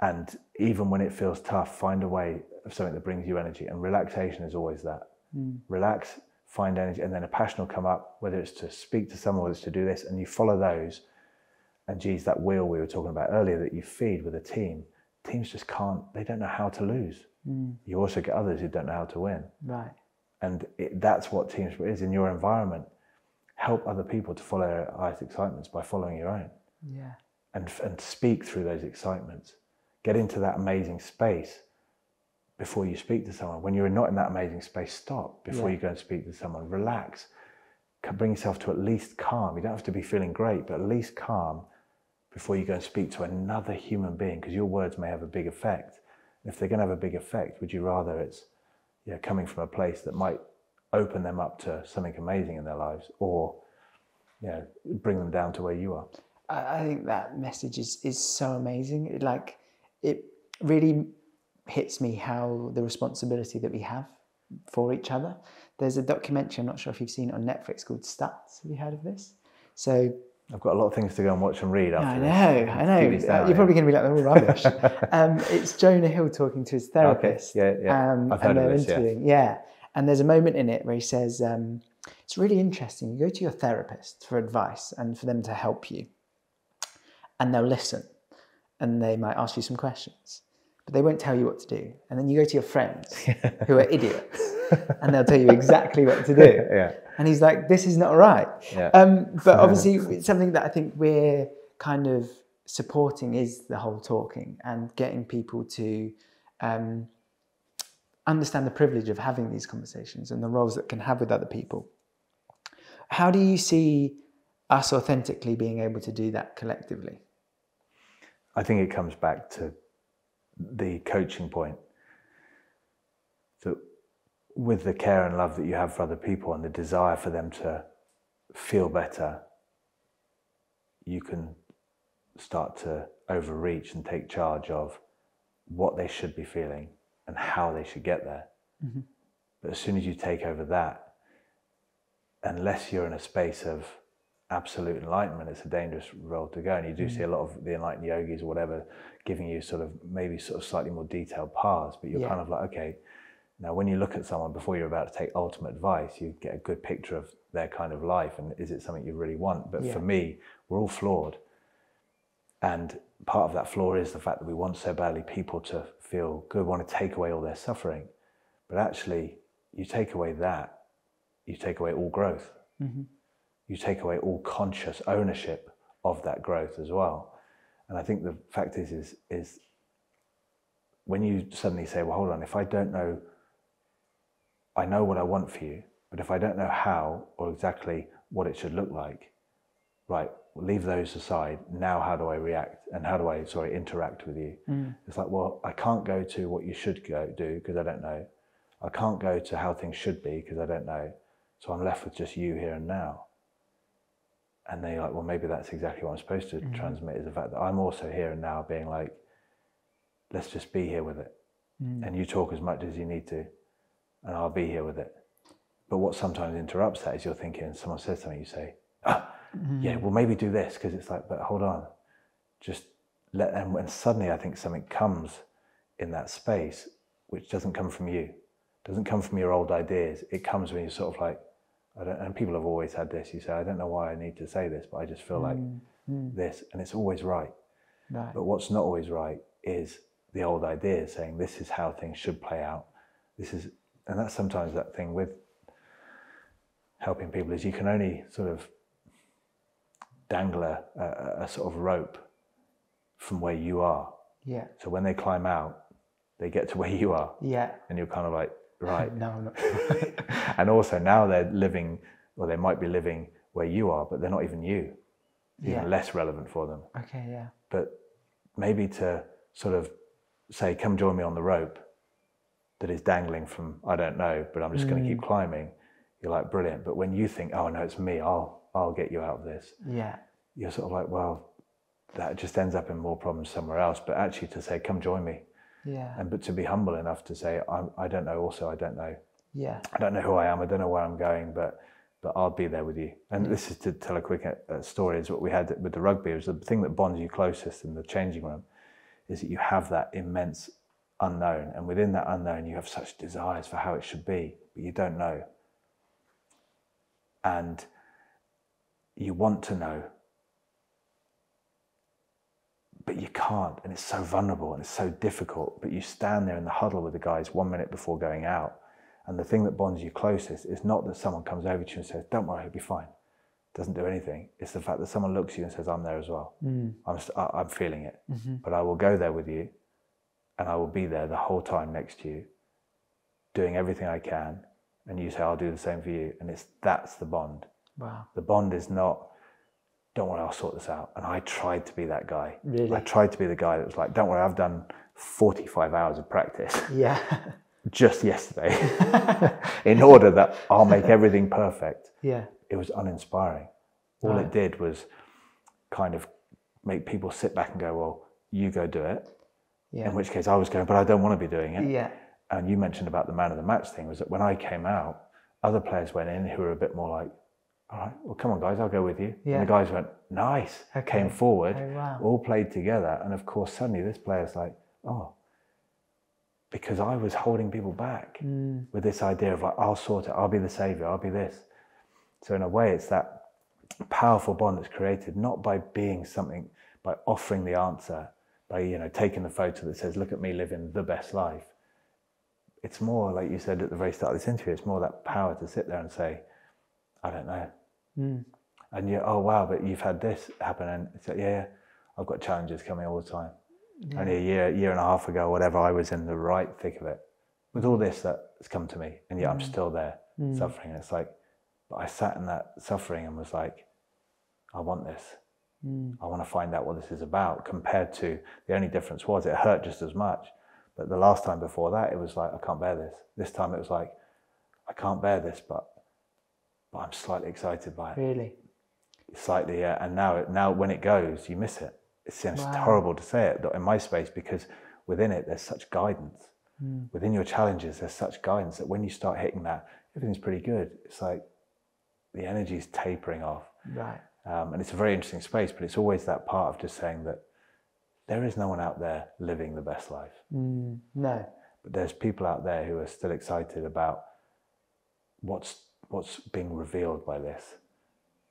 and even when it feels tough, find a way of something that brings you energy. And relaxation is always that. Mm. Relax, find energy, and then a passion will come up, whether it's to speak to someone, whether it's to do this, and you follow those. And geez, that wheel we were talking about earlier that you feed with a team, teams just can't, they don't know how to lose. Mm. You also get others who don't know how to win. Right. And it, that's what team spirit is in your environment. Help other people to follow their highest excitements by following your own Yeah. and, and speak through those excitements. Get into that amazing space before you speak to someone. When you're not in that amazing space, stop before Yeah. you go and speak to someone. Relax. Bring yourself to at least calm. You don't have to be feeling great, but at least calm before you go and speak to another human being because your words may have a big effect. If they're going to have a big effect, would you rather it's yeah, coming from a place that might open them up to something amazing in their lives or yeah, bring them down to where you are? I, I think that message is, is so amazing. It, like, it really hits me how the responsibility that we have for each other. There's a documentary, I'm not sure if you've seen it on Netflix called Stutz. Have you heard of this? So I've got a lot of things to go and watch and read after I this. know, I know. down, Uh. You're probably going to be like, they're all rubbish. um, it's Jonah Hill talking to his therapist. yeah, yeah. Um, I've heard and of this, yeah. Yeah. And there's a moment in it where he says, um, it's really interesting. You go to your therapist for advice and for them to help you, and they'll listen and they might ask you some questions. But they won't tell you what to do. And then you go to your friends who are idiots and they'll tell you exactly what to do. Yeah. And he's like, this is not right. Yeah. Um, but obviously, it's something that I think we're kind of supporting is the whole talking and getting people to um, understand the privilege of having these conversations and the roles that can have with other people. How do you see us authentically being able to do that collectively? I think it comes back to the coaching point. So, with the care and love that you have for other people and the desire for them to feel better, you can start to overreach and take charge of what they should be feeling and how they should get there. Mm-hmm. But as soon as you take over that, unless you're in a space of absolute enlightenment, it's a dangerous road to go. And you do see mm. a lot of the enlightened yogis or whatever giving you sort of maybe sort of slightly more detailed paths, but you're Yeah. kind of like, okay, now when you look at someone before you're about to take ultimate advice, you get a good picture of their kind of life and is it something you really want? But Yeah. for me, we're all flawed. And part of that flaw is the fact that we want so badly people to feel good, want to take away all their suffering. But actually, you take away that, you take away all growth. Mm-hmm. You take away all conscious ownership of that growth as well. And I think the fact is, is, is when you suddenly say, well, hold on, if I don't know, I know what I want for you, but if I don't know how or exactly what it should look like, right, leave those aside. Now, how do I react? And how do I, sorry, interact with you? Hmm. It's like, well, I can't go to what you should go do because I don't know. I can't go to how things should be because I don't know. So I'm left with just you here and now. And you're like, well, maybe that's exactly what I'm supposed to mm. transmit is the fact that I'm also here and now being like, let's just be here with it. Mm. And you talk as much as you need to, and I'll be here with it. But what sometimes interrupts that is you're thinking, someone says something, you say, ah, mm-hmm. yeah, well, maybe do this, because it's like, but hold on, just let them. And suddenly I think something comes in that space which doesn't come from you, doesn't come from your old ideas. It comes when you're sort of like, and people have always had this. You say, I don't know why I need to say this, but I just feel like mm, mm. this, and it's always right. Right. But what's not always right is the old idea saying this is how things should play out. This is, and that's sometimes that thing with helping people is you can only sort of dangle a, a, a sort of rope from where you are. Yeah. So when they climb out, they get to where you are, Yeah. and you're kind of like, right. No, I'm not. and also now they're living, or they might be living where you are, but they're not even you. It's Yeah. Even less relevant for them. okay. Yeah. but maybe to sort of say, come join me on the rope that is dangling from, I don't know, but I'm just going to keep mm. climbing. You're like, brilliant. But when you think, oh no, it's me, I'll, I'll get you out of this. Yeah. You're sort of like, well, that just ends up in more problems somewhere else. But actually to say, come join me. Yeah. And but to be humble enough to say, I'm, I don't know, also, I don't know. Yeah. I don't know who I am. I don't know where I'm going, but but I'll be there with you. And this is to tell a quick uh, story. Is what we had with the rugby. It was the thing that bonds you closest in the changing room, is that you have that immense unknown, and within that unknown, you have such desires for how it should be, but you don't know. And you want to know, but you can't, and it's so vulnerable and it's so difficult. But you stand there in the huddle with the guys one minute before going out, and the thing that bonds you closest is not that someone comes over to you and says, "Don't worry, it'll be fine." Doesn't do anything. It's the fact that someone looks at you and says, "I'm there as well. Mm. I'm I- I'm feeling it, mm-hmm. but I will go there with you, and I will be there the whole time next to you, doing everything I can." And you say, "I'll do the same for you," and it's that's the bond. Wow. The bond is not, don't worry, I'll sort this out. And I tried to be that guy. Really? I tried to be the guy that was like, don't worry, I've done 45 hours of practice Yeah. just yesterday in order that I'll make everything perfect. yeah. It was uninspiring. All Right. it did was kind of make people sit back and go, well, you go do it. Yeah. In which case I was going, but I don't want to be doing it. Yeah. And you mentioned about the man of the match thing was that when I came out, other players went in who were a bit more like, all right, well, come on, guys, I'll go with you. Yeah. And the guys went, nice, Okay. came forward, Oh, wow. all played together. And of course, suddenly this player's like, oh, because I was holding people back Mm. with this idea of like, I'll sort it, I'll be the savior, I'll be this. So, in a way, it's that powerful bond that's created not by being something, by offering the answer, by you know taking the photo that says, "Look at me living the best life." It's more like you said at the very start of this interview. It's more that power to sit there and say, "I don't know," Mm. and you, "Oh wow, but you've had this happen," and it's like, "Yeah, yeah, I've got challenges coming all the time." Only a year, year and a half ago, whatever, I was in the right thick of it with all this that's come to me, and yet I'm hmm. still there hmm. suffering. And it's like, but I sat in that suffering and was like, I want this. Hmm. I want to find out what this is about. Compared to the only difference was it hurt just as much, but the last time before that, it was like I can't bear this. This time it was like I can't bear this, but but I'm slightly excited by it Really? slightly, yeah. And now, now when it goes, you miss it. It seems Wow. horrible to say it in my space because within it, there's such guidance. Hmm. Within your challenges, there's such guidance that when you start hitting that, everything's pretty good. It's like the energy is tapering off. Right. Um, and it's a very interesting space, but it's always that part of just saying that there is no one out there living the best life. Mm. No. But there's people out there who are still excited about what's what's being revealed by this.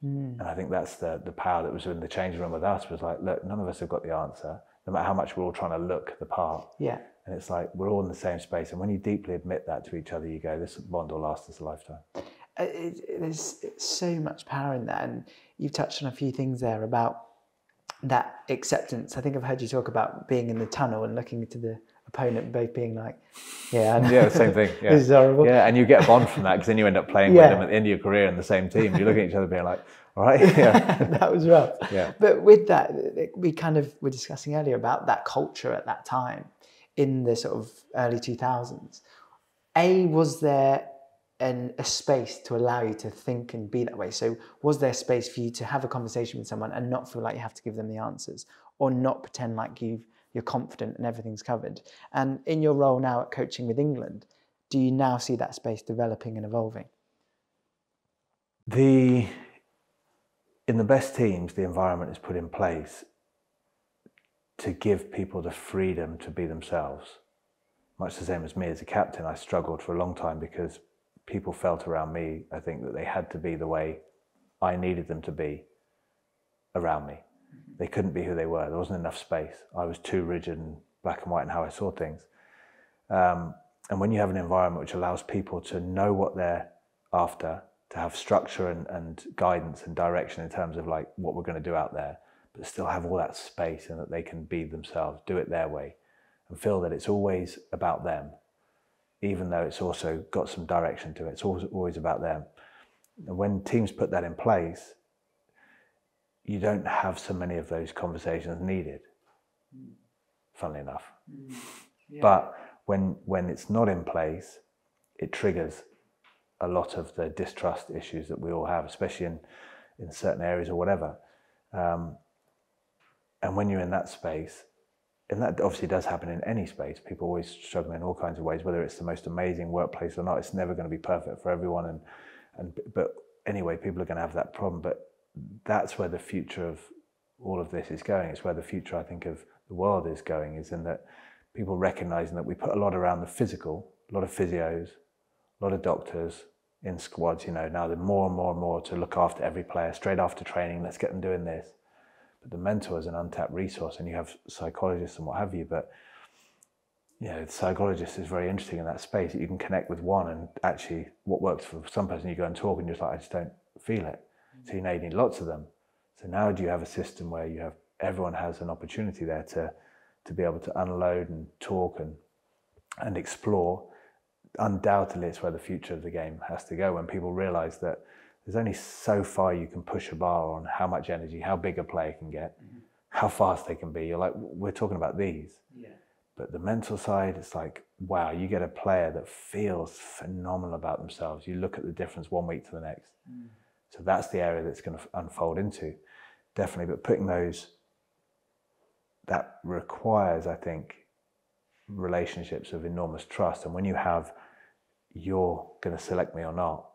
Mm. And I think that's the the power that was in the change room with us was like, look, none of us have got the answer, no matter how much we're all trying to look the part. Yeah. And it's like we're all in the same space. And when you deeply admit that to each other, you go, this bond will last us a lifetime. Uh, it, it, there's so much power in that, and you've touched on a few things there about that acceptance. I think I've heard you talk about being in the tunnel and looking to the opponent, both being like, "Yeah, know. Yeah, the same thing. Yeah. this is horrible." Yeah, and you get a bond from that because then you end up playing Yeah. with them at the end of your career in the same team. You look at each other being like, all right, yeah. that was rough. Yeah. But with that, we kind of were discussing earlier about that culture at that time in the sort of early 2000s. A, was there an, a space to allow you to think and be that way? So, was there space for you to have a conversation with someone and not feel like you have to give them the answers or not pretend like you've, you're confident and everything's covered? And in your role now at coaching with England, do you now see that space developing and evolving? The in the best teams, the environment is put in place to give people the freedom to be themselves. Much the same as me as a captain, I struggled for a long time because people felt around me, I think, that they had to be the way I needed them to be around me. They couldn't be who they were. There wasn't enough space. I was too rigid and black and white in how I saw things. Um, and when you have an environment which allows people to know what they're after, to have structure and, and guidance and direction in terms of like what we're going to do out there, but still have all that space and that they can be themselves, do it their way, and feel that it's always about them, even though it's also got some direction to it. It's always, always about them. And when teams put that in place, you don't have so many of those conversations needed, funnily enough. But when when it's not in place, it triggers a lot of the distrust issues that we all have, especially in in certain areas or whatever. Um, and when you're in that space, and that obviously does happen in any space, people always struggle in all kinds of ways. Whether it's the most amazing workplace or not, it's never going to be perfect for everyone. And and but anyway, people are going to have that problem. But that's where the future of all of this is going. It's where the future, I think, of the world is going. Is in that people recognizing that we put a lot around the physical, a lot of physios, a lot of doctors in squads. You know, now they're more and more and more to look after every player straight after training. Let's get them doing this. But the mentor is an untapped resource, and you have psychologists and what have you. But you know, the psychologist is very interesting in that space. That you can connect with one, and actually, what works for some person, you go and talk, and you're just like, I just don't feel it. So you you need lots of them. So now, do you have a system where you have everyone has an opportunity there to to be able to unload and talk and and explore? Undoubtedly, it's where the future of the game has to go. When people realise that there's only so far you can push a bar on how much energy, how big a player can get, mm-hmm. how fast they can be. You're like, we're talking about these. But the mental side, it's like, wow, you get a player that feels phenomenal about themselves. You look at the difference one week to the next. Mm. So that's the area that's going to unfold into, definitely. But putting those, that requires, I think, relationships of enormous trust. And when you have, you're going to select me or not,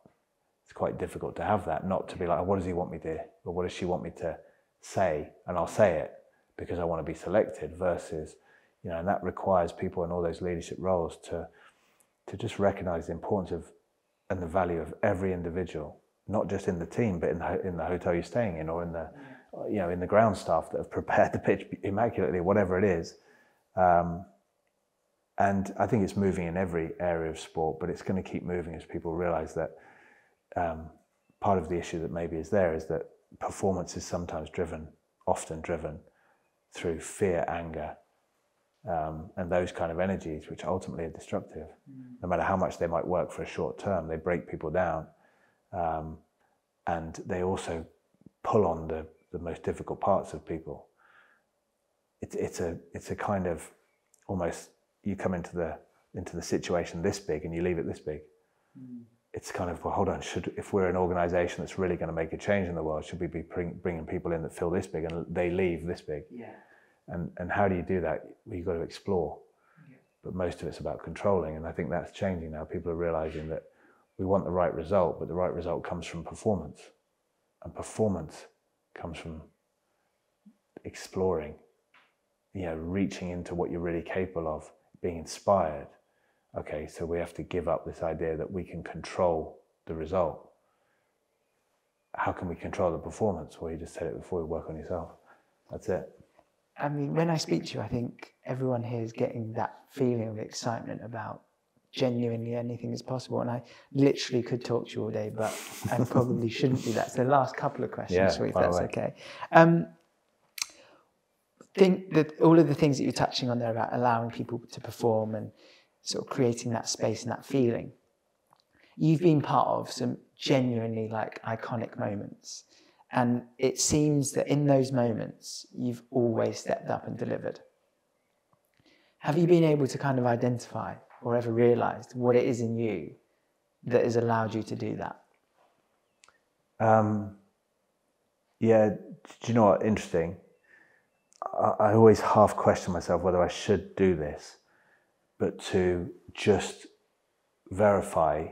it's quite difficult to have that. Not to be like, oh, what does he want me to, or what does she want me to say, and I'll say it because I want to be selected. Versus, you know, and that requires people in all those leadership roles to to just recognise the importance of and the value of every individual, not just in the team, but in the in the hotel you're staying in, or in the you know, in the ground staff that have prepared the pitch immaculately, whatever it is. Um, and I think it's moving in every area of sport, but it's going to keep moving as people realize that um, part of the issue that maybe is there is that performance is sometimes driven, often driven through fear, anger, um, and those kind of energies, which ultimately are destructive. Mm. No matter how much they might work for a short term, they break people down. Um, and they also pull on the, the most difficult parts of people. It's, it's, a, it's a kind of almost, you come into the, into the situation this big and you leave it this big. Mm. It's kind of, well, hold on, should, if we're an organization that's really going to make a change in the world, should we be bring, bringing people in that feel this big and they leave this big? Yeah. And, and how do you do that? Well, you've got to explore. But most of it's about controlling. And I think that's changing now. People are realizing that we want the right result, but the right result comes from performance. And performance comes from exploring, you know, reaching into what you're really capable of, being inspired. Okay, so we have to give up this idea that we can control the result. How can we control the performance? Well, you just said it before, you work on yourself. That's it. I mean, when I speak to you, I think everyone here is getting that feeling of excitement about genuinely anything is possible. And I literally could talk to you all day, but I probably shouldn't do that. So, the last couple of questions yeah, if that's okay. Um, think that all of the things that you're touching on there about allowing people to perform and sort of creating that space and that feeling, you've been part of some genuinely like iconic moments. And it seems that in those moments, you've always stepped up and delivered. Have you been able to kind of identify or ever realized what it is in you that has allowed you to do that? Um, yeah, do you know what? Interesting. I, I always half question myself whether I should do this, but to just verify,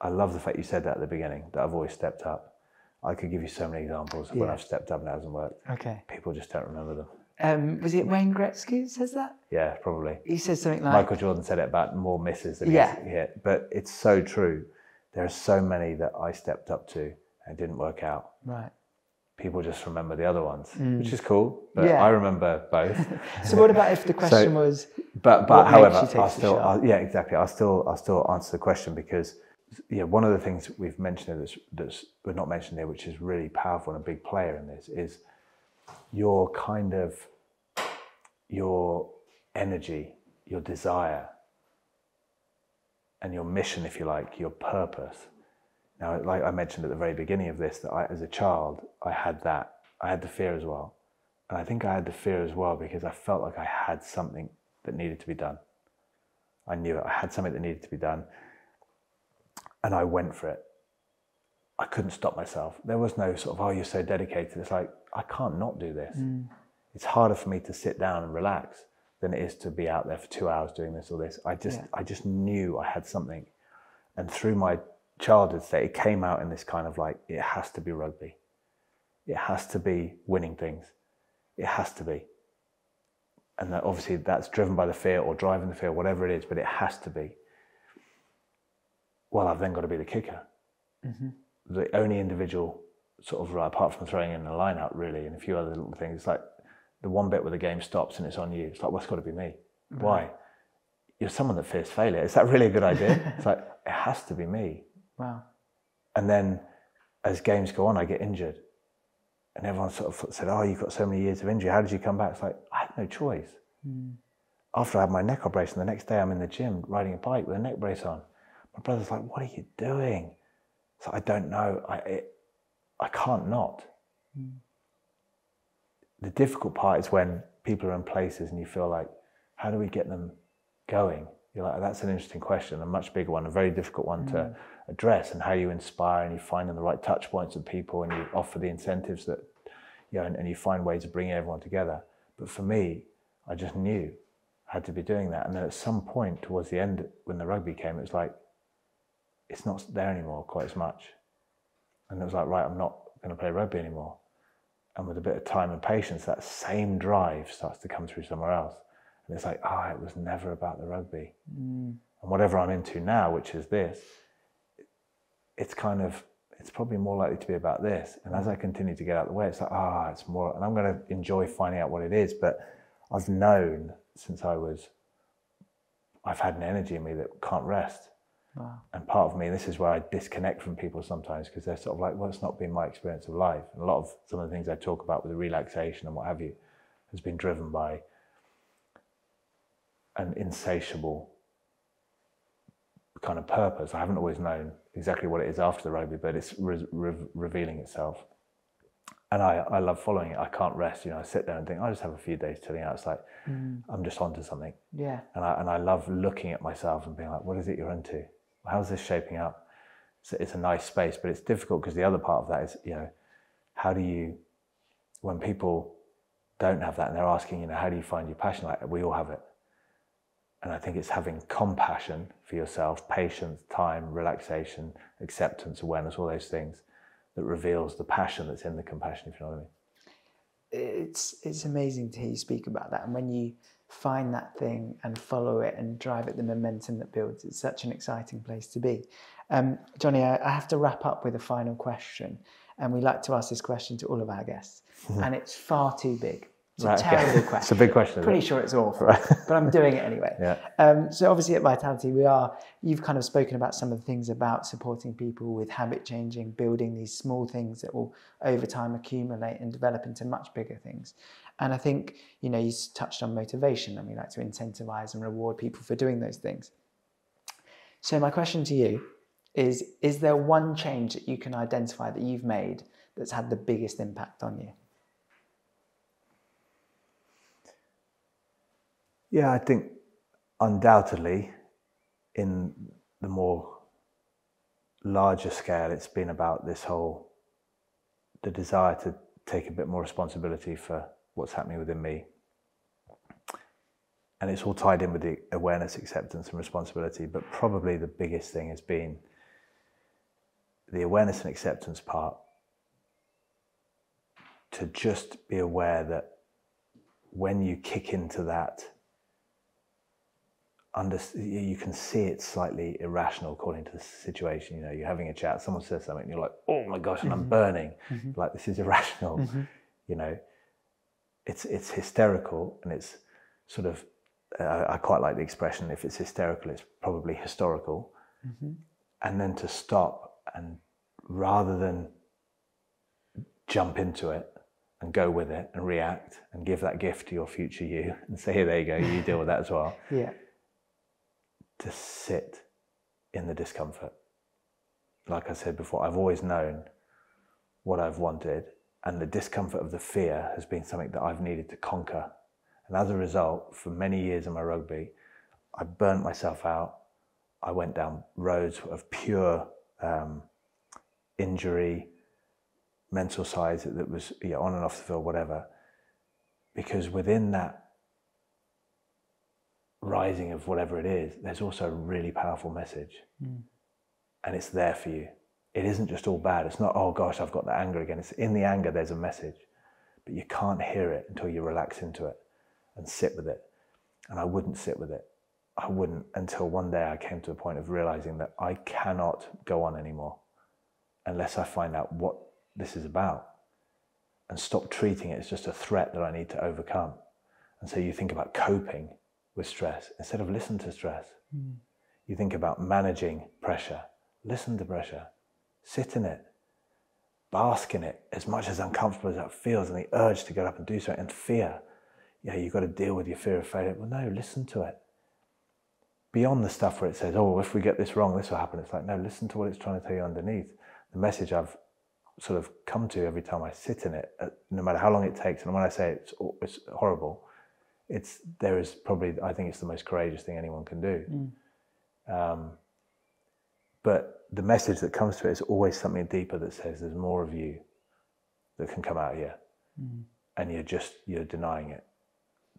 I love the fact you said that at the beginning, that I've always stepped up. I could give you so many examples of yeah. when I've stepped up and it hasn't worked. Okay. People just don't remember them. Um, was it Wayne Gretzky who says that? Yeah, probably. He says something like Michael Jordan said it about more misses than yeah. he hit. But it's so true. There are so many that I stepped up to and didn't work out. Right. People just remember the other ones, mm. which is cool. But yeah. I remember both. so what about if the question so, was? But but however, I'll still I'll, yeah exactly. I'll still I'll still answer the question because yeah one of the things we've mentioned that's that's we're not mentioned here, which is really powerful and a big player in this is your kind of your energy, your desire, and your mission, if you like, your purpose. Now, like I mentioned at the very beginning of this, that I, as a child, I had that. I had the fear as well. And I think I had the fear as well because I felt like I had something that needed to be done. I knew it. I had something that needed to be done. And I went for it. I couldn't stop myself. There was no sort of, oh, you're so dedicated. It's like, I can't not do this. Mm it's harder for me to sit down and relax than it is to be out there for two hours doing this or this. I just, yeah. I just knew I had something. And through my childhood state, it came out in this kind of like, it has to be rugby. It has to be winning things. It has to be. And that obviously that's driven by the fear or driving the fear, whatever it is, but it has to be. Well, I've then got to be the kicker. Mm-hmm. The only individual sort of, right, apart from throwing in a line out really, and a few other little things, like the one bit where the game stops and it's on you. It's like, well, it's got to be me. Why? You're someone that fears failure. Is that really a good idea? it's like, it has to be me. Wow. And then as games go on, I get injured. And everyone sort of said, oh, you've got so many years of injury. How did you come back? It's like, I had no choice. Mm. After I had my neck operation, the next day I'm in the gym riding a bike with a neck brace on. My brother's like, what are you doing? So I don't know. I, it, I can't not. Mm the difficult part is when people are in places and you feel like, how do we get them going? You're like, that's an interesting question, a much bigger one, a very difficult one mm. to address, and how you inspire and you find the right touch points of people and you offer the incentives that, you know, and, and you find ways of bringing everyone together. But for me, I just knew I had to be doing that. And then at some point towards the end, when the rugby came, it was like, it's not there anymore quite as much. And it was like, right, I'm not going to play rugby anymore and with a bit of time and patience, that same drive starts to come through somewhere else. And it's like, ah, oh, it was never about the rugby. Mm. And whatever I'm into now, which is this, it's kind of it's probably more likely to be about this. And as I continue to get out of the way, it's like, ah, it's more, and I'm going to enjoy finding out what it is. But I've known since I was, I've had an energy in me that can't rest. Wow. And part of me, this is where I disconnect from people sometimes because they're sort of like, well, it's not been my experience of life. And a lot of some of the things I talk about with the relaxation and what have you has been driven by an insatiable kind of purpose. I haven't always known exactly what it is after the rugby, but it's re- re- revealing itself. And I, I love following it. I can't rest. You know, I sit there and think, I just have a few days chilling out. It's like, mm. I'm just onto something. Yeah. And I, and I love looking at myself and being like, what is it you're into? How's this shaping up? It's, it's a nice space, but it's difficult because the other part of that is, you know, how do you, when people don't have that and they're asking, you know, how do you find your passion? Like we all have it. And I think it's having compassion for yourself, patience, time, relaxation, acceptance, awareness, all those things that reveals the passion that's in the compassion, if you know what I mean. It's it's amazing to hear you speak about that. And when you find that thing and follow it and drive it, the momentum that builds, it's such an exciting place to be. Um, Jonny, I, I have to wrap up with a final question. And we like to ask this question to all of our guests. and it's far too big. It's a Right, okay. terrible question. It's a big question, Pretty sure it's awful, but I'm doing it anyway. Yeah. Um, so obviously at Vitality, we are. You've kind of spoken about some of the things about supporting people with habit changing, building these small things that will over time accumulate and develop into much bigger things. And I think you know you touched on motivation, and we like to incentivize and reward people for doing those things. So my question to you is: Is there one change that you can identify that you've made that's had the biggest impact on you? Yeah, I think undoubtedly in the more larger scale, it's been about this whole the desire to take a bit more responsibility for what's happening within me. And it's all tied in with the awareness, acceptance, and responsibility. But probably the biggest thing has been the awareness and acceptance part to just be aware that when you kick into that under, you can see it's slightly irrational according to the situation. You know, you're having a chat, someone says something, and you're like, "Oh my gosh!" and I'm mm-hmm. burning. Mm-hmm. Like this is irrational. Mm-hmm. You know, it's it's hysterical and it's sort of. Uh, I quite like the expression. If it's hysterical, it's probably historical. And then to stop and rather than jump into it and go with it and react and give that gift to your future you and say, "Here, there you go. You deal with that as well." Yeah. to sit in the discomfort. Like I said before, I've always known what I've wanted, and the discomfort of the fear has been something that I've needed to conquer. And as a result, for many years in my rugby, I burnt myself out. I went down roads of pure um, injury, mental side that was you know, on and off the field, whatever. Because within that rising of whatever it is, there's also a really powerful message. And it's there for you. It isn't just all bad. It's not, oh gosh, I've got that anger again. It's in the anger, there's a message. But you can't hear it until you relax into it and sit with it. And I wouldn't sit with it. I wouldn't until one day I came to a point of realizing that I cannot go on anymore unless I find out what this is about and stop treating it as just a threat that I need to overcome. And so you think about coping with stress instead of listen to stress. Hmm. You think about managing pressure, listen to pressure, sit in it, bask in it as much as uncomfortable as that feels and the urge to get up and do something and fear. Yeah, you've got to deal with your fear of failure. Well, no, listen to it. Beyond the stuff where it says, oh, if we get this wrong, this will happen. It's like, no, listen to what it's trying to tell you underneath. The message I've sort of come to every time I sit in it, uh, no matter how long it takes. And when I say it's, it's horrible, it's there is probably I think it's the most courageous thing anyone can do. Um, but the message that comes to it is always something deeper that says there's more of you that can come out here, mm. and you're just you're denying it.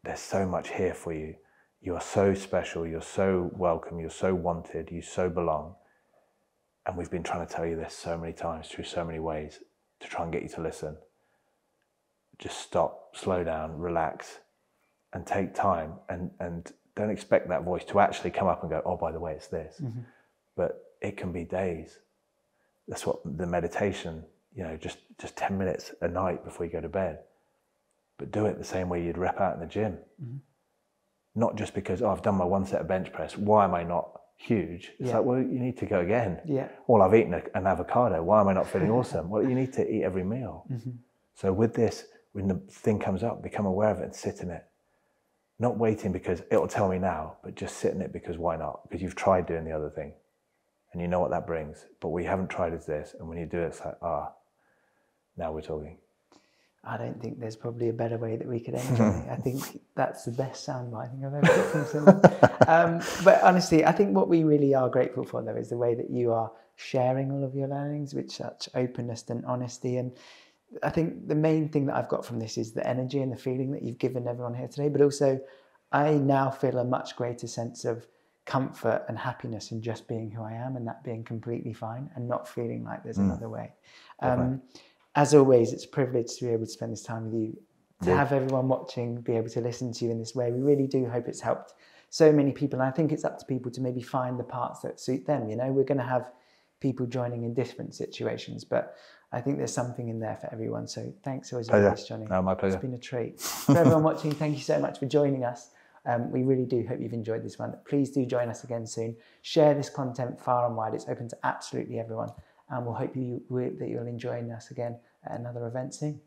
There's so much here for you. You are so special. You're so welcome. You're so wanted. You so belong. And we've been trying to tell you this so many times through so many ways to try and get you to listen. Just stop, slow down, relax, and take time and, and don't expect that voice to actually come up and go, oh, by the way, it's this. Mm-hmm. But it can be days, That's what the meditation, you know, just, just 10 minutes a night before you go to bed. But do it the same way you'd rep out in the gym. Mm-hmm. Not just because, oh, I've done my one set of bench press. Why am I not huge? It's Yeah. like, well, you need to go again. Yeah. Well, I've eaten a, an avocado. Why am I not feeling awesome? Well, you need to eat every meal. Mm-hmm. So with this, when the thing comes up, become aware of it and sit in it. Not waiting because it'll tell me now, but just sit in it because why not? Because you've tried doing the other thing and you know what that brings. But we haven't tried is this. And when you do it, it's like, ah, now we're talking. I don't think there's probably a better way that we could end. I think that's the best soundbite I think I've ever got from someone. Um, but honestly, I think what we really are grateful for though is the way that you are sharing all of your learnings with such openness and honesty. And I think the main thing that I've got from this is the energy and the feeling that you've given everyone here today. But also, I now feel a much greater sense of comfort and happiness in just being who I am and that being completely fine and not feeling like there's another way. Um, as always, it's a privilege to be able to spend this time with you, to have everyone watching be able to listen to you in this way. We really do hope it's helped so many people. And I think it's up to people to maybe find the parts that suit them. You know, we're going to have people joining in different situations, but I think there's something in there for everyone. So thanks as Pleasure. always, Jonny. No, my pleasure. It's been a treat. For everyone watching, thank you so much for joining us. Um, we really do hope you've enjoyed this one. Please do join us again soon. Share this content far and wide. It's open to absolutely everyone. And we'll hope you, that you'll enjoy us again at another event soon.